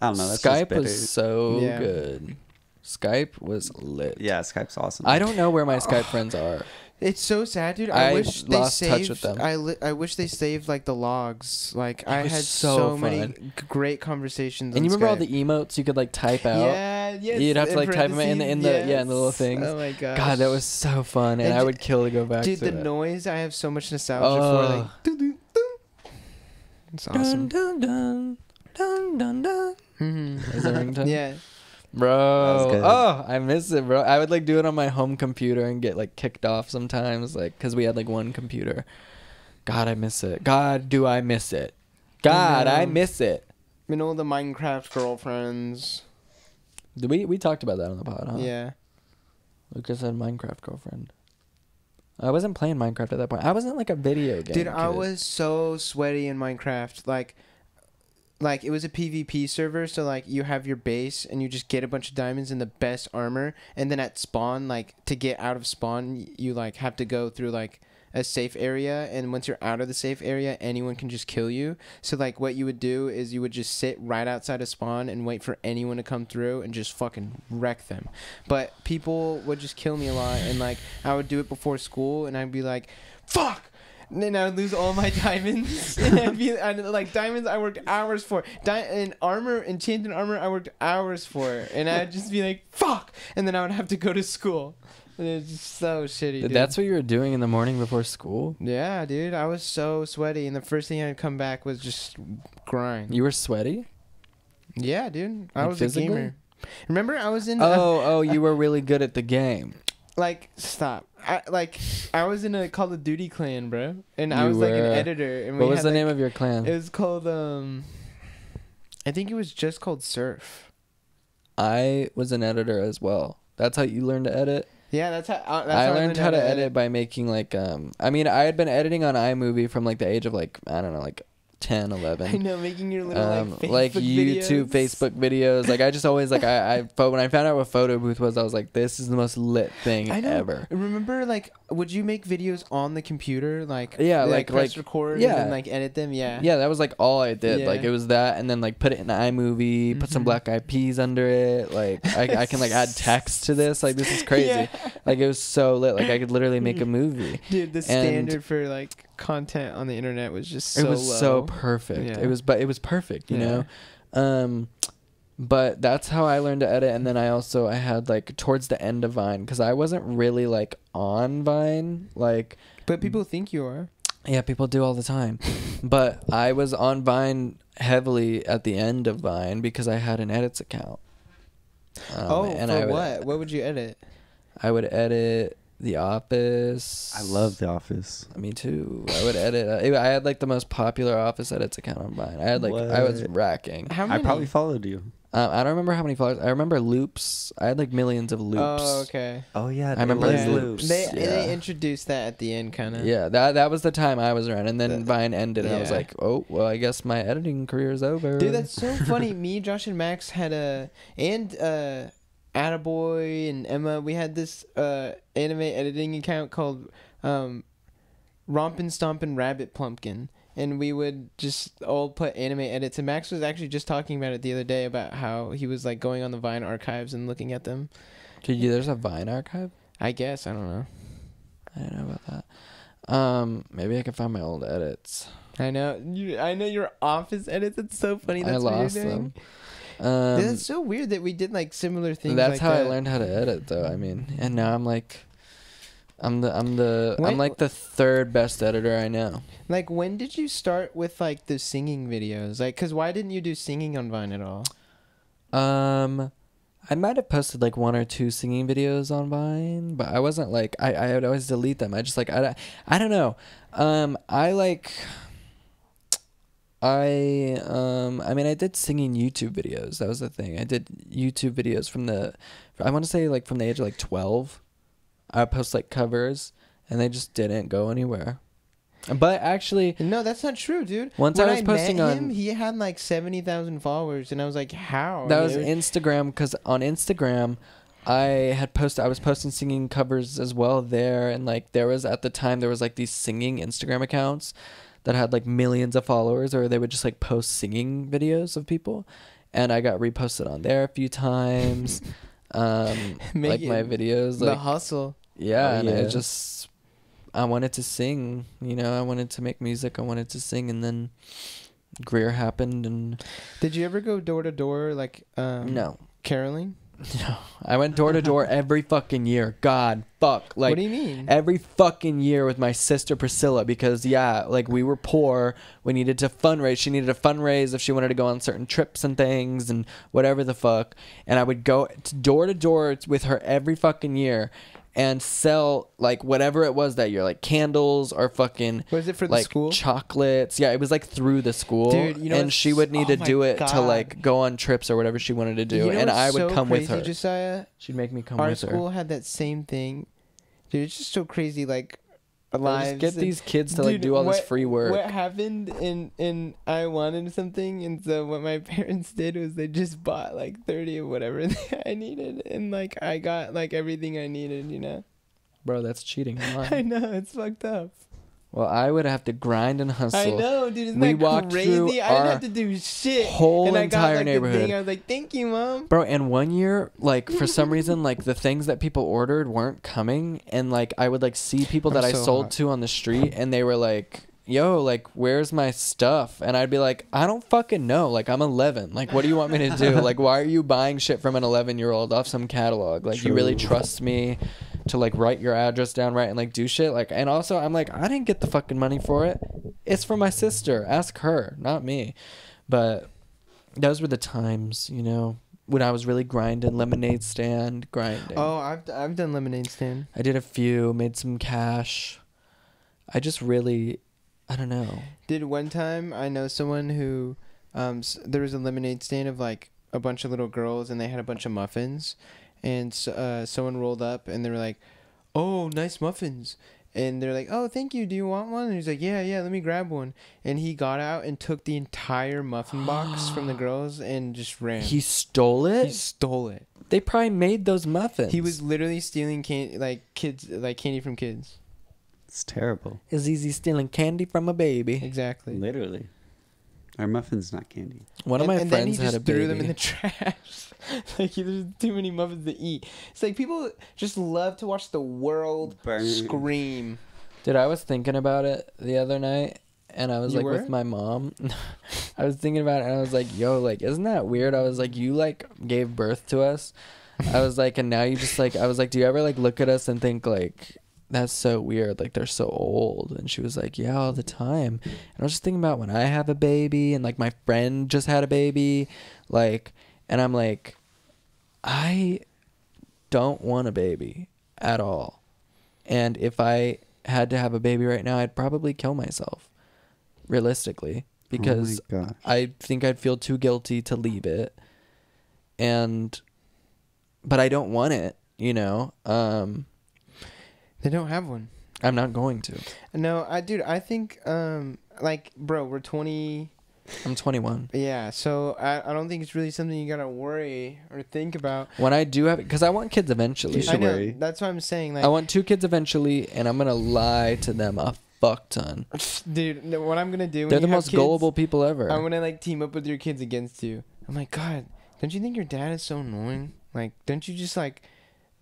I don't know. That's Skype just was so Yeah. good. Skype was lit. Yeah, Skype's awesome. I don't know where my Skype friends are. It's so sad, dude. I, I wish they saved. with them. I li- I wish they saved like the logs. Like I had so so, many g- great conversations. And you remember all the emotes you could like type out? Yeah, yes. You'd have to, like, type 'em in the- in the- parentheses, yeah, in the little yes. things. Oh my god. God, that was so fun, and, And I would kill to go back Dude, the it. noise I have so much nostalgia for. Oh. Like, doo, doo, doo. It's awesome. Dun, dun, dun, dun, dun. Mhm. Is that ringtone? Yeah. Bro. Oh, I miss it, bro. I would like do it on my home computer and get like kicked off sometimes, like because we had like one computer. God, I miss it. God, do I miss it? God, I know. miss it. You know the Minecraft girlfriends. Did we we talked about that on the pod? Huh? Yeah. Lucas had Minecraft girlfriend. I wasn't playing Minecraft at that point. I wasn't like a video game. Dude, I was so sweaty in Minecraft. Like, like it was a PvP server, so like you have your base and you just get a bunch of diamonds and the best armor, and then at spawn, like to get out of spawn, you like have to go through like a safe area, and once you're out of the safe area, anyone can just kill you. So like what you would do is you would just sit right outside of spawn and wait for anyone to come through and just fucking wreck them. But people would just kill me a lot, and like I would do it before school, and I'd be like, "Fuck." And then I would lose all my diamonds. and I'd be and like diamonds I worked hours for. Di- and armor, enchanted armor I worked hours for. And I'd just be like, fuck. And then I would have to go to school. And it's so shitty. Dude. That's what you were doing in the morning before school. Yeah, dude. I was so sweaty. And the first thing I'd come back was just grind. You were sweaty. yeah, dude. I Like was physically? a gamer. Remember, I was in. uh, Oh, oh, you were really good at the game. Like stop. I like I was in a Call of Duty clan, bro, and I You was like an were- editor. And What we was had, the like, name of your clan? It was called um. I think it was just called Surf. I was an editor as well. That's how you learned to edit. Yeah, that's how. Uh, that's I how learned how to edit by making like um I mean I had been editing on iMovie from like the age of like I don't know like 10 I 11 know making your little um, like, like YouTube, videos. Facebook videos. Like I just always like I, I but when I found out what photo booth was, I was like, this is the most lit thing I know. ever. Remember, like, would you make videos on the computer, like, Yeah, like, like- press like- record, yeah. then like edit them? Yeah. Yeah, that was like all I did. Like it was that, and then like put it in iMovie, put some Mhm. black eyed peas under it. Like I, I can like add text to this. Like this is crazy. Yeah. Like it was so lit. Like I could literally make a movie. Dude, the And- standard for like content on the internet was just so it was low. so perfect. Yeah. It was, but it was perfect. You Yeah. know. Um, but that's how I learned to edit, and then I also I had like towards the end of Vine because I wasn't really like on Vine. Like But people think you are. yeah, people do all the time, but I was on Vine heavily at the end of Vine because I had an edits account. Um, oh, and for I would, what? What would you edit? I would edit The Office. I love The Office. Me too. I would edit. uh, I had like the most popular Office edits account on Vine. I had like I was racking. How many? I probably followed you. Um, I don't remember how many followers. I remember loops. I had like millions of loops. Oh, okay. Oh yeah, I remember Yeah. loops. They Yeah. they introduced that at the end, kind of. Yeah, that that was the time I was around, and then The- Vine ended, and I was like, oh well, I guess my editing career is over. Dude, that's so funny. Me, Josh, and Max had a and uh, Attaboy and Emma. We had this uh anime editing account called um, Rompin' Stompin' Rabbit Plumpkin, and we would just all put anime edits. And Max was actually just talking about it the other day about how he was like going on the Vine archives and looking at them. Did you? There's a Vine archive. I guess I don't know. I don't know about that. Um, maybe I can find my old edits. I know you. I know your office edits. It's so funny. That's I lost them. Um, Dude, that's so weird that we did like similar things. that's like how I learned how to edit, though. I mean, and now I'm like, I'm the I'm the When- I'm like the third best editor I know. Like, when did you start with like the singing videos? Like, cause why didn't you do singing on Vine at all? Um, I might have posted like one or two singing videos on Vine, but I wasn't like I I would always delete them. I just like I don't- I don't know. Um, I like. I um I mean I did singing YouTube videos. That was the thing. I did YouTube videos from the I want to say like from the age of like 12. I post like covers and they just didn't go anywhere. But actually No, that's not true, dude. Once when I was posting met on- him, he had like seventy thousand followers, and I was like, how? That I was Instagram because on Instagram, I had posted. I was posting singing covers as well there, and like there was at the time there was like these singing Instagram accounts that had like millions of followers, or they would just like post singing videos of people, and I got reposted on there a few times. um, like my videos, the like hustle. yeah, Oh, and I just I wanted to sing. You know, I wanted to make music. I wanted to sing, and then Greer happened, and Did you ever go door to door like um, no. caroling? No, I went door to door every fucking year. God, fuck, like what do you mean? every fucking year with my sister Priscilla because yeah, like we were poor. We needed to fundraise. She needed to fundraise if she wanted to go on certain trips and things and whatever the fuck. And I would go door to door with her every fucking year and sell like whatever it was that year, like candles or fucking was it for the like school? chocolates. Yeah, it was like through the school. Dude, you know and she would need oh to do it to like go on trips or whatever she wanted to do, You know and I would so come crazy, with her. Josiah? She'd make me come Our with her. Our school had that same thing. Dude, it's just so crazy. Like, lives. just get these kids to like do all this free work. What happened in in I wanted something, and so what my parents did was they just bought like thirty of whatever I needed, and like I got like everything I needed. You know. Bro, that's cheating. I know it's fucked up. Well, I would have to grind and hustle. I know, dude. Isn't We that walked crazy? through I didn't have to do shit. whole and I entire got, like, the neighborhood. I was like, "Thank you, mom." Bro, and one year, like for some reason, like the things that people ordered weren't coming, and like I would like see people that I so sold hot. to on the street, and they were like, "Yo, like where's my stuff?" And I'd be like, "I don't fucking know. Like I'm 11. Like what do you want me to do? like why are you buying shit from an 11 year old off some catalog? Like you really trust me to like write your address down right and like do shit? Like and also I'm like I didn't get the fucking money for it. It's for my sister. Ask her, not me." But those were the times, you know, when I was really grinding lemonade stand, grinding. Oh, I've I've done lemonade stand. I did a few, made some cash. I just really, I don't know. Did one time I know someone who, um, there was a lemonade stand of like a bunch of little girls and they had a bunch of muffins, and uh, someone rolled up and they were like, "Oh, nice muffins." And they're like, "Oh, thank you. Do you want one?" And he's like, "Yeah, yeah. Let me grab one." And he got out and took the entire muffin box from the girls and just ran. He stole it. he stole it. They probably made those muffins. He was literally stealing candy, like kids, like candy from kids. It's terrible. is easy stealing candy from a baby. Exactly. Literally. Our muffin's not candy. One of and, my and then he friends had just a baby. threw them in the trash. like there's too many muffins to eat. It's like people just love to watch the world Burn. scream. Dude, I was thinking about it the other night, and I was You like were? with my mom. I was thinking about it, and I was like, "Yo, like, isn't that weird?" I was like, "You like gave birth to us." I was like, and now you just like, I was like, "Do you ever like look at us and think like?" That's so weird. Like they're so old, and she was like, "Yeah, all the time." And I was just thinking about when I have a baby, and like my friend just had a baby, like, and I'm like, I don't want a baby at all. And if I had to have a baby right now, I'd probably kill myself, realistically, because oh. I think I'd feel too guilty to leave it. And, but I don't want it, you know? Um, They don't have one. I'm not going to. No, I dude, I think um like bro, we're 20 I'm 21. yeah, so I, I don't think it's really something you got to worry or think about. When I do have it, because I want kids eventually. You should I know, worry. that's what I'm saying like I want two kids eventually, and I'm going to lie to them a fuck ton. dude, no, what I'm going to do when They're you the most kids, gullible people ever. I'm going to like team up with your kids against you. I'm like, god, don't you think your dad is so annoying? Like, don't you just like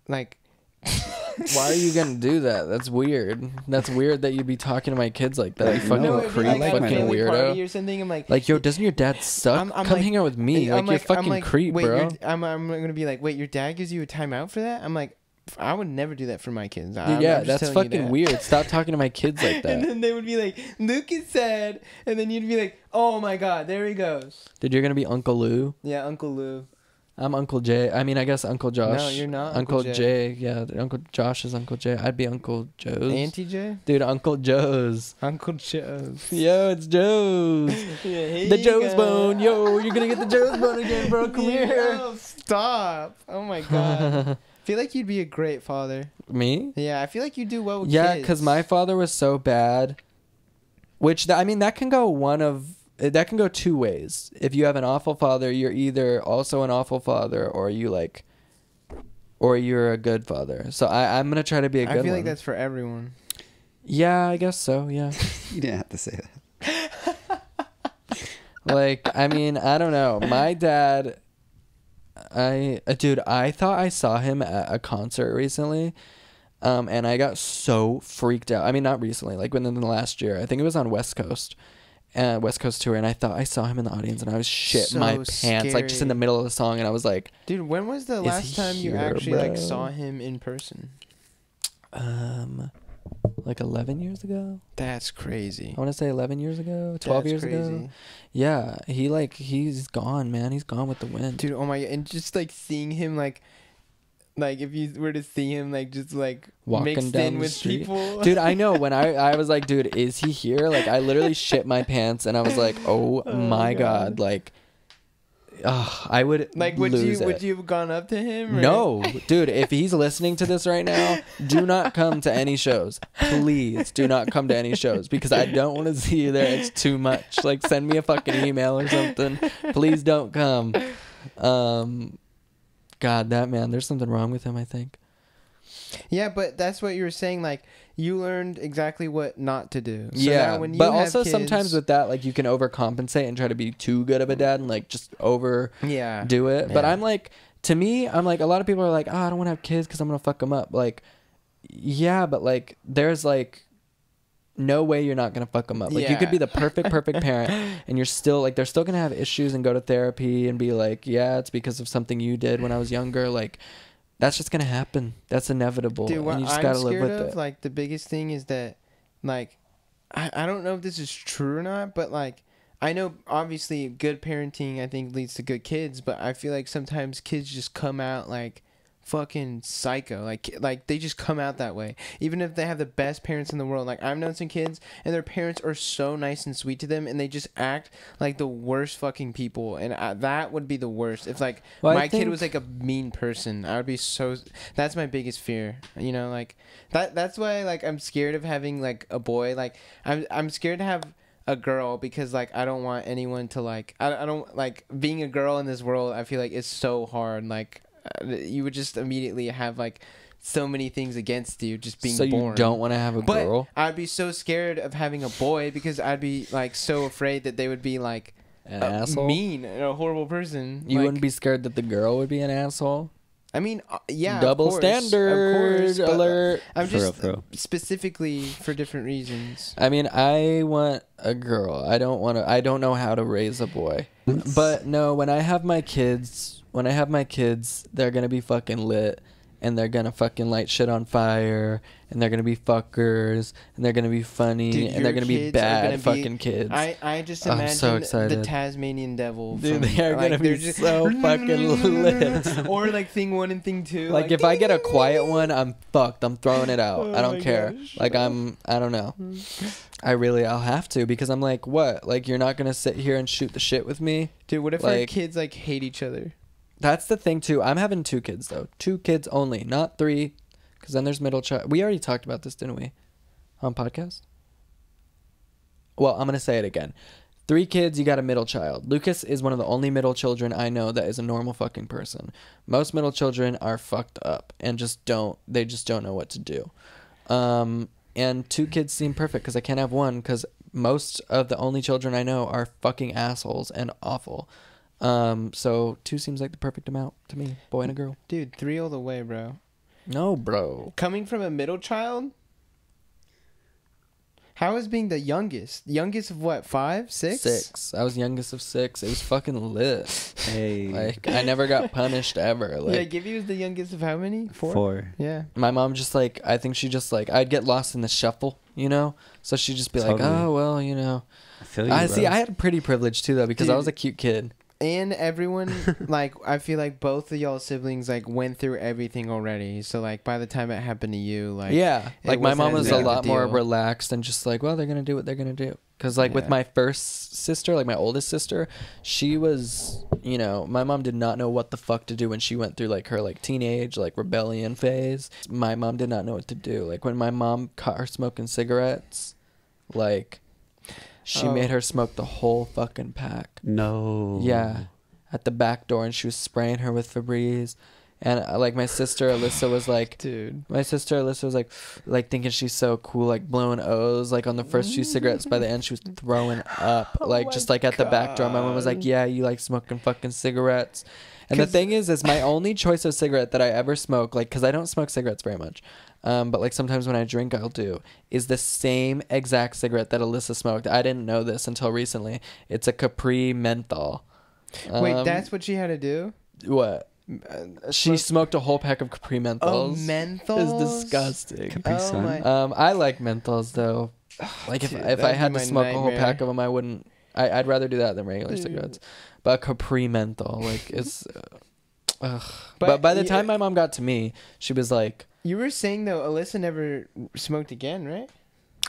like Why are you gonna do that? That's weird. That's weird that you'd be talking to my kids like that. You fucking No, creep, like fucking family party weirdo. or something. I'm like, Like, yo, doesn't your dad suck? I'm- I'm Come like- hang out with me. I'm Like, you're I'm fucking like, creep, wait, bro. your- I'm, I'm gonna be like, wait, your dad gives you a timeout for that? I'm like, I would never do that for my kids. Dude, I'm- yeah, I'm just that's telling you fucking that. weird. Stop talking to my kids like that. And that. then they would be like, Luke is sad, and then you'd be like, oh my god, there he goes. Dude, you're gonna be Uncle Lou. Yeah, Uncle Lou. I'm Uncle Jay. I mean, I guess Uncle Josh. No, you're not Uncle, Uncle Jay. Yeah, Uncle Josh is Uncle Jay. I'd be Uncle Joe's. Auntie Jay. Dude, Uncle Joe's. Uncle Joe's. Yo, it's Joe's. Yeah, the Joe's bone. Yo, you're gonna get the Joe's bone again, bro. Come here. Yo, stop. Oh my god. I feel like you'd be a great father. Me? Yeah, I feel like you do well with Yeah, kids. because my father was so bad. Which th- I mean, that can go one of that can go two ways. If you have an awful father, you're either also an awful father, or you like, or you're a good father. So I, I'm gonna try to be a good father. I feel one. like that's for everyone. yeah, I guess so. Yeah. You didn't have to say that. like I mean, I don't know. My dad, I uh, dude, I thought I saw him at a concert recently. Um, and I got so freaked out. I mean, not recently, like within the last year. I think it was on West Coast, uh, West Coast tour, and I thought I saw him in the audience, and I was shit So my pants, like just in the middle of the song, and I was like, Dude, when was the last time you here, actually like saw him in person? um, like eleven years ago. That's crazy. I want to say eleven years ago, twelve That's years ago. Yeah, he like he's gone, man. He's gone with the wind. Dude, oh my and just like seeing him like like if you were to see him like just like Walking mixed down in the with street. people. dude i know when i i was like dude is he here like i literally shit my pants and i was like oh, Oh my god. God. like ugh, i would like would you would you have gone up to him? or- no dude if he's listening to this right now do not come to any shows please do not come to any shows because i don't want to see you there it's too much like send me a fucking email or something please don't come um god that man there's something wrong with him i think Yeah, but that's what you were saying. Like you learned exactly what not to do. So yeah, now when you but also sometimes with that, like you can overcompensate and try to be too good of a dad and like just over yeah, do it. But I'm like, to me, I'm like, a lot of people are like, oh, I don't want to have kids because I'm gonna fuck them up. Like, yeah, but like, there's like, no way you're not gonna fuck them up. Like, you could be the perfect, perfect parent, and you're still like, they're still gonna have issues and go to therapy and be like, yeah, it's because of something you did when I was younger. Like, that's just gonna happen. That's inevitable, Dude, what and you just I'm gotta live scared with of, it. like the biggest thing is that, like, I I don't know if this is true or not, but like. I know obviously good parenting I think leads to good kids, but I feel like sometimes kids just come out like fucking psycho. Like like they just come out that way. Even if they have the best parents in the world. Like I've known some kids and their parents are so nice and sweet to them and they just act like the worst fucking people and I, that would be the worst. If like Well, my kid was like a mean person, I would be so that's my biggest fear. You know, like that that's why like I'm scared of having like a boy. Like I'm I'm scared to have a girl because like I don't want anyone to like I, I don't like being a girl in this world. I feel like it's so hard. Like you would just immediately have like so many things against you just being so you don't want to have a But girl? I'd be so scared of having a boy because I'd be like so afraid that they would be like An a asshole? mean and a horrible person. You Like, wouldn't be scared that the girl would be an asshole? I mean, uh, yeah, of Double course, of standard course, uh, alert. I'm For real, just for real. specifically for different reasons. I mean, I want a girl. I don't want to. I don't know how to raise a boy. But no, when I have my kids, when I have my kids, they're gonna be fucking lit, and they're gonna fucking light shit on fire, and they're gonna be fuckers, and they're gonna be funny, Dude, and they're gonna be bad gonna be- fucking kids. I, I just I'm imagine so the. Tasmanian devil. Dude, from- they are like, gonna be so fucking lit. or like thing one and thing two. like if I get a quiet one, I'm fucked. I'm throwing it out. Oh I don't care. gosh. Like I'm. I don't know. Mm. I really. I'll have to because I'm like, what? Like you're not gonna sit here and shoot the shit with me. dude, what if our kids like hate each other? That's the thing too. I'm having two kids though. Two kids only, not three. Because then there's middle child. We already talked about this, didn't we? On podcast. Well, I'm gonna say it again. Three kids, you got a middle child. Lucas is one of the only middle children I know that is a normal fucking person. Most middle children are fucked up and just don't. They just don't know what to do. Um, and two kids seem perfect because I can't have one because most of the only children I know are fucking assholes and awful. Um, so two seems like the perfect amount to me. Boy and a girl. Dude, three all the way, bro. No, bro. Coming from a middle child. How is being the youngest? Youngest of what? Five, six, Six. I was youngest of six. It was fucking lit. Hey. Like I never got punished ever. yeah, Like Gibby was the youngest of how many? Four. Four. Yeah. my mom just like I think she just like I'd get lost in the shuffle, you know. So she'd just be like, "Oh well, you know." I feel you. I bro. see. I had pretty privilege too though because I was a cute kid. And everyone like i feel like both of y'all siblings like went through everything already so like by the time it happened to you like yeah, like my mom was a lot more relaxed and just like, well, they're gonna do what they're gonna do. Because like with my first sister, like my oldest sister, she was, you know, my mom did not know what the fuck to do when she went through like her like teenage like rebellion phase. My mom did not know what to do. Like when my mom caught her smoking cigarettes, like she Oh. made her smoke the whole fucking pack. No. Yeah, at the back door, and she was spraying her with Febreze. And uh, like my sister Alyssa was like, dude my sister Alyssa was like, like thinking she's so cool, like blowing O's, like on the first few cigarettes. By the end, she was throwing up, Oh like my just like at the back door. My mom was like, "Yeah, you like smoking fucking cigarettes." And the thing is, is my only choice of cigarette that I ever smoke, like, cause I don't smoke cigarettes very much, um, but like sometimes when I drink, I'll do, is the same exact cigarette that Alyssa smoked. I didn't know this until recently. It's a Capri menthol. wait Um, that's what she had to do what Uh, she smoke- smoked a whole pack of Capri menthols. oh menthols It's disgusting. Capri oh Sun. my Um, I like menthols though. Like if Dude, if I had to my smoke a whole pack of them, I wouldn't. I, I'd rather do that than regular cigarettes. But Capri menthol, like it's. Uh, ugh. But, But by the time my mom got to me, she was like, you were saying though alyssa never smoked again right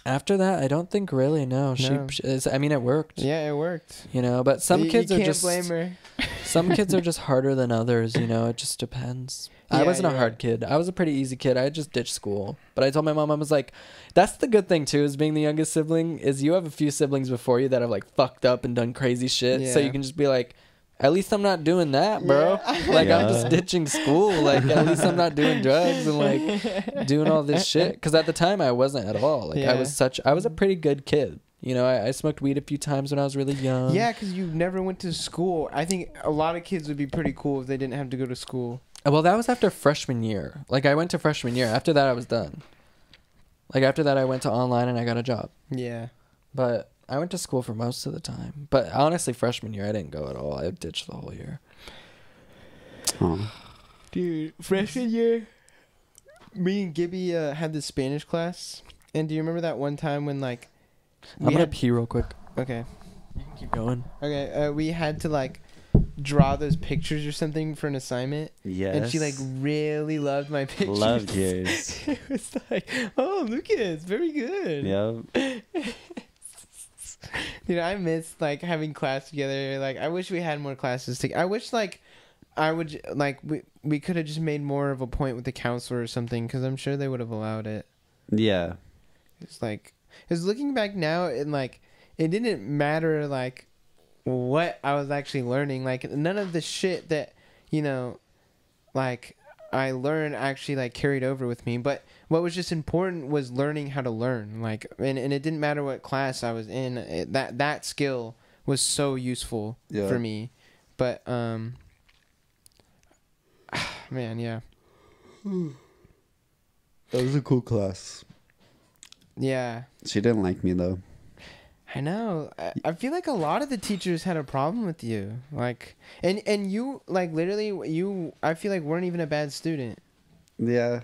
after that, I don't think really. No, she. No. she it's- I mean, it worked. yeah it worked You know, but some You- kids you are just. blame her Some kids are just harder than others. You know, it just depends. I wasn't a hard right. kid. I was a pretty easy kid. I just ditched school. But I told my mom, I was like, that's the good thing too, is being the youngest sibling, is you have a few siblings before you that have like fucked up and done crazy shit. So you can just be like, at least I'm not doing that, bro. Yeah. Like I'm just ditching school. Like at least I'm not doing drugs and like doing all this shit. Because at the time I wasn't at all. Like I was such, I was a pretty good kid. You know, I, I smoked weed a few times when I was really young. yeah because you never went to school i think a lot of kids would be pretty cool if they didn't have to go to school uh, Well, that was after freshman year. Like I went to freshman year. After that, I was done. Like after that, I went to online and I got a job. yeah But I went to school for most of the time. But honestly, freshman year, I didn't go at all. I ditched the whole year. Aw. Dude, freshman year, me and Gibby uh, had this Spanish class. And do you remember that one time when like I'm we gonna had pee real quick. okay You can keep going. okay uh, we had to like draw those pictures or something for an assignment, Yes. and she like really loved my pictures. Loved yours. it was like, oh, Lucas, very good. Yep. Dude, I miss like having class together. Like, I wish we had more classes together. I wish like I would like we we could have just made more of a point with the counselor or something because I'm sure they would have allowed it. Yeah. It's like, because looking back now, and like, it didn't matter like what I was actually learning. Like, none of the shit that you know, like I learned actually like carried over with me. But what was just important was learning how to learn. Like, and and it didn't matter what class I was in. It, that that skill was so useful Yeah. for me. But um, man, yeah, That was a cool class. yeah. She didn't like me though. I know. I, I feel like a lot of the teachers had a problem with you. Like, and and you like literally you. I feel like weren't even a bad student. Yeah.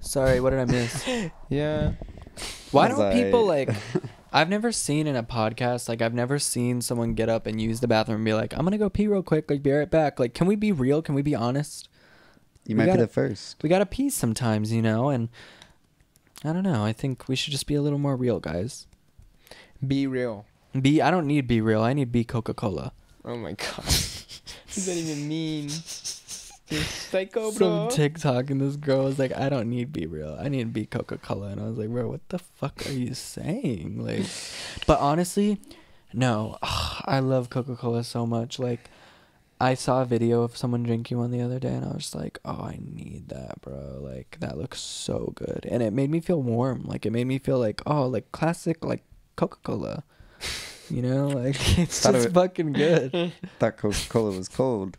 Sorry, what did I miss? Yeah. Why don't I- people like? I've never seen in a podcast like I've never seen someone get up and use the bathroom and be like, "I'm gonna go pee real quick, like be right back." Like, can we be real? Can we be honest? You We might gotta- be the first. We gotta pee sometimes, you know. And I don't know. I think we should just be a little more real, guys. Be real. Be. I don't need be real. I need be Coca Cola. Oh my god. what does that even mean? You're psycho, Some bro. TikTok and this girl was like, "I don't need be real. I need be Coca Cola." And I was like, "Bro, what the fuck are you saying?" Like, but honestly, no. I love Coca Cola so much. Like, I saw a video of someone drinking one the other day, and I was like, "Oh, I need that, bro. Like, that looks so good." And it made me feel warm. Like, it made me feel like, oh, like classic, like Coca Cola. You know, like it's Thought just it- fucking good. thought Coca Cola was cold.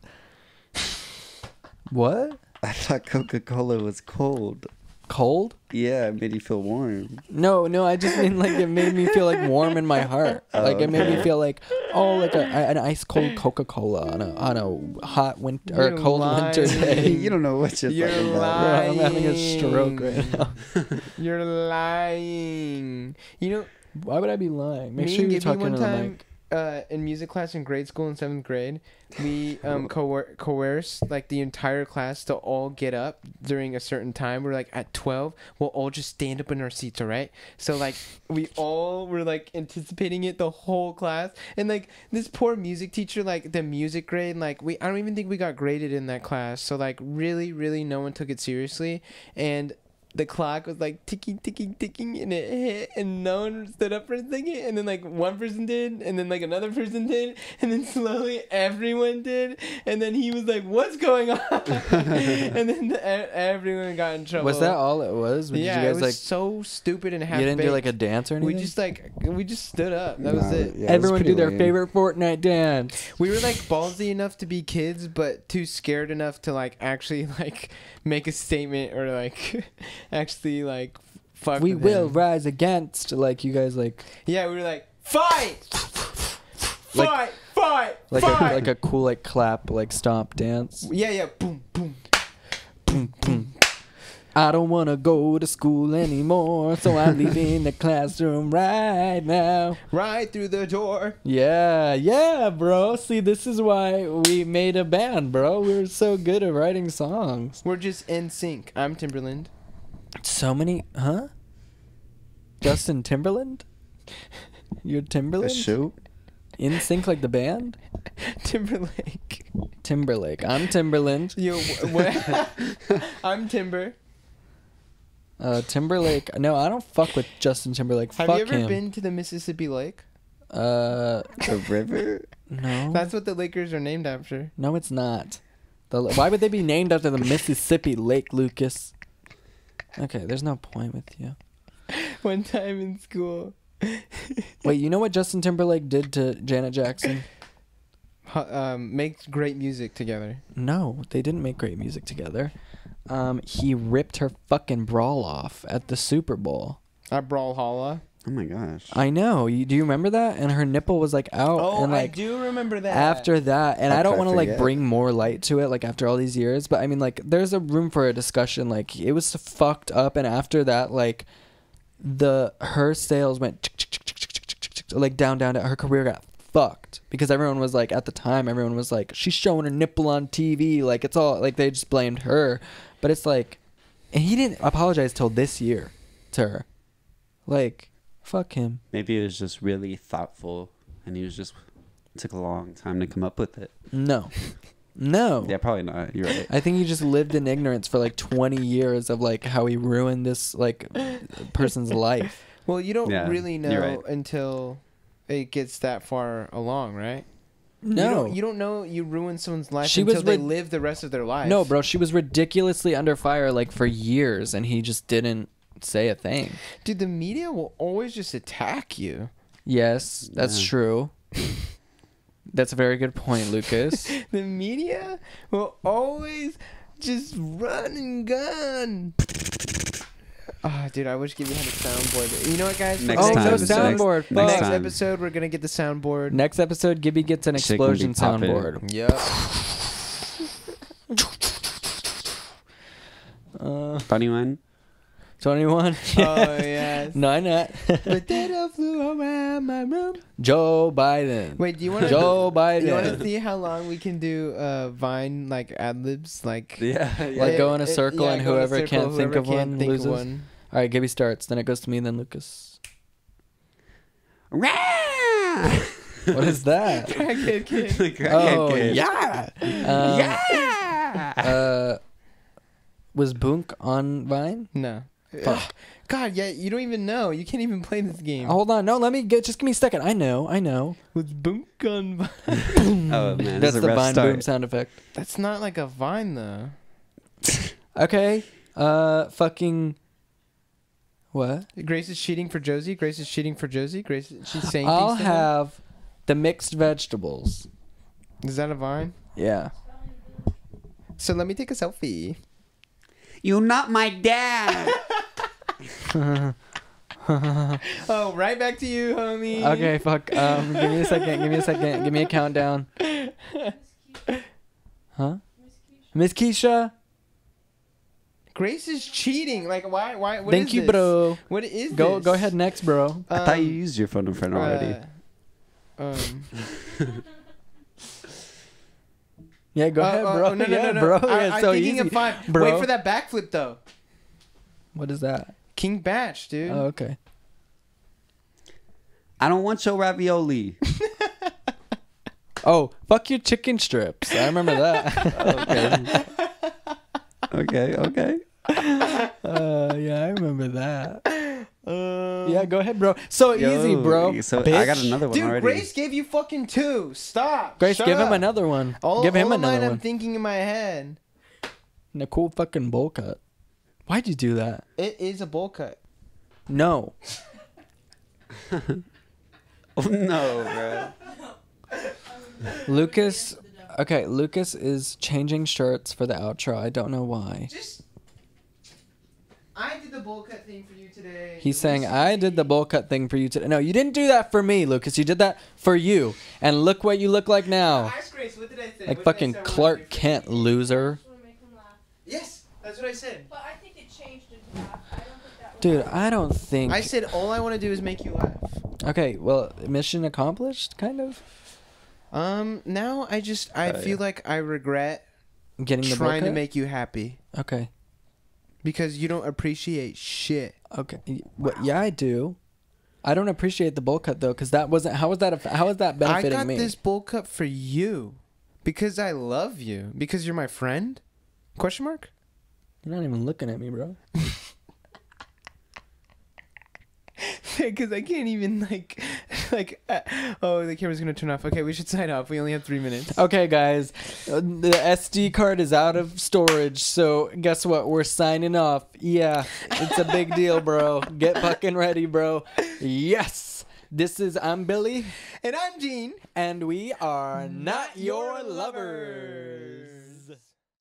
What? I thought Coca Cola was cold. Cold? Yeah, it made you feel warm. No, no, I just mean like it made me feel like warm in my heart. Oh, like it made me feel like oh, like a, an ice cold Coca Cola on a on a hot winter or You're cold winter day. you don't know what you're, You're talking Bro, about. I'm having a stroke right now. You're lying. You know, Why would I be lying? Make Me sure you're talking to the time- mic. Uh, in music class in grade school in seventh grade, we um coer- coerce like the entire class to all get up during a certain time. We're like at twelve, we'll all just stand up in our seats, all right? So like we all were like anticipating it the whole class, and like this poor music teacher, like the music grade, like we I don't even think we got graded in that class. So like really, really, no one took it seriously, and the clock was like ticking, ticking, ticking, and it hit, and no one stood up for a second, and then like one person did, and then like another person did, and then slowly everyone did, and then he was like, "What's going on?" and then the, e- everyone got in trouble. Was that all it was? Did yeah, you it guys was like so stupid and half. you didn't do like a dance or anything? We just like we just stood up. That was it. yeah, it was Everyone do their lame. favorite Fortnite dance. We were like ballsy enough to be kids, but too scared enough to like actually like make a statement or like actually like fuck. we will him. rise against. Like you guys like Yeah, we were like fight, Like- fight, fight, like fight. a like a cool like clap like stomp dance. yeah, yeah, boom, boom. Boom, boom. I don't wanna go to school anymore, so I'm leaving the classroom right now. Right through the door. Yeah, yeah, bro. See, this is why we made a band, bro. We were so good at writing songs. We're just in sync. I'm Timberland. So many, huh? Justin Timberland? You're Timberland? shoe? In sync like the band? Timberlake. Timberlake. I'm Timberland. Yo, what? I'm Timber. Uh, Timberlake. No, I don't fuck with Justin Timberlake. Have fuck you ever him. been to the Mississippi Lake? Uh, The river? no. That's what the Lakers are named after. No, it's not. The, why would they be named after the Mississippi Lake, Lucas? Okay, there's no point with you. One time in school. Wait, you know what Justin Timberlake did to Janet Jackson? Um, make great music together. No, they didn't make great music together. Um, he ripped her fucking brawl off at the Super Bowl. At Brawlhalla. Oh my gosh. I know. You, do you remember that? And her nipple was like out. Oh, and like do remember that. after that, and How I don't want to like bring more light to it, like after all these years. But I mean, like, there's a room for a discussion. Like, it was fucked up, and after that, like, the her sales went like down, down, down. Her career got fucked because everyone was like at the time everyone was like she's showing her nipple on TV like it's all like they just blamed her but it's like and he didn't apologize till this year to her like fuck him Maybe it was just really thoughtful, and he was just took a long time to come up with it. no no Yeah, probably not. You're right. I think he just lived in ignorance for like 20 years of like how he ruined this like person's life Well, you don't Yeah, really know right. until it gets that far along, right? You no don't, you don't know you ruined someone's life She until was they live the rest of their life. no bro she was ridiculously under fire like for years and he just didn't say a thing Dude, the media will always just attack you. Yes, that's Yeah. true. That's a very good point, Lucas. The media will always just run and gun. Ah, dude, I wish Gibby had a soundboard. You know what, guys? For Next oh, time, no soundboard. next fuck. Next time. episode, we're gonna get the soundboard. Next episode, Gibby gets an Shit gonna be explosion poppin'. soundboard. Yep. Uh, Funny one. 21. oh yes. no, not. Potato flew around my room. Joe Biden. Wait, do you want to? Joe You want to see how long we can do uh, Vine like ad libs? Like, Yeah, Like go in a it- circle yeah, and go in a whoever circle, can't think whoever of can't one think loses. one. All right, Gibby starts. Then it goes to me, then Lucas. What is that? Crackhead kid. The crackhead oh, kid. yeah. Um, yeah. Uh, was Boonk on Vine? No. Fuck. God, yeah, you don't even know. You can't even play this game. Hold on. No, let me get. Just give me a second. I know. I know. with boom gun. Oh man, That's this the Vine start. boom sound effect. That's not like a Vine though. Okay. Uh, fucking. What? Grace is cheating for Josie. Grace is cheating for Josie. Grace, she's saying. I'll things to her. have the mixed vegetables. Is that a Vine? Yeah. So let me take a selfie. You're not my dad. Oh, right back to you, homie. Okay. Fuck. Um. Give me a second. Give me a second. Give me a countdown. Huh? Miss Keisha. Grace is cheating. Like, why? Why? What Thank is you, this? bro. What is Go. this? Go ahead next, bro. I thought you Um, used your phone a friend already. uh, um. Yeah. Go oh, ahead, oh, bro. oh, no, no, yeah, no, no. bro. I, yeah, it's I'm so thinking easy. five. bro. Wait for that backflip though. What is that? King Bach, dude. Oh, okay. I don't want your ravioli. Oh, fuck your chicken strips. I remember that. okay, okay. uh, yeah, I remember that. Um, Yeah, go ahead, bro. So easy, bro. So I got another one Dude, already. Grace gave you fucking two. Stop. Grace, Shut give him another one. All, give him all of mine another I'm thinking in my head. And a cool fucking bowl cut. Why'd you do that? It is a bowl cut. No. Oh no, bro. Lucas. Okay, Lucas is changing shirts for the outro. I don't know why. Just. I did the bowl cut thing for you today. He's saying I did the bowl cut thing for you today. No, you didn't do that for me, Lucas. You did that for you. And look what you look like now. Grace, what did I say? Like What did I fucking say I wanted to Clark do for Kent, you? loser. Just wanna make him laugh. Yes, that's what I said. But I think it changed into that. I don't think that. Dude, I don't think. I said all I want to do is make you laugh. Okay, well, mission accomplished, kind of. Um, now I just I Oh, feel yeah. like I regret Getting the bowl trying to make you happy Okay. Because you don't appreciate shit. Okay. What? Yeah, I do. I don't appreciate the bowl cut though, because that wasn't. How was that? A, how was that benefiting me? I got me? this bowl cut for you because I love you because you're my friend. Question mark? You're not even looking at me, bro. Because I can't even like, like, uh, oh, the camera's gonna turn off. Okay, we should sign off. We only have three minutes. Okay, guys, uh, the SD card is out of storage, so guess what? We're signing off. Yeah, it's a big deal, bro. Get fucking ready, bro. Yes. This is I'm Billie, And I'm Jean. and we are not your lovers.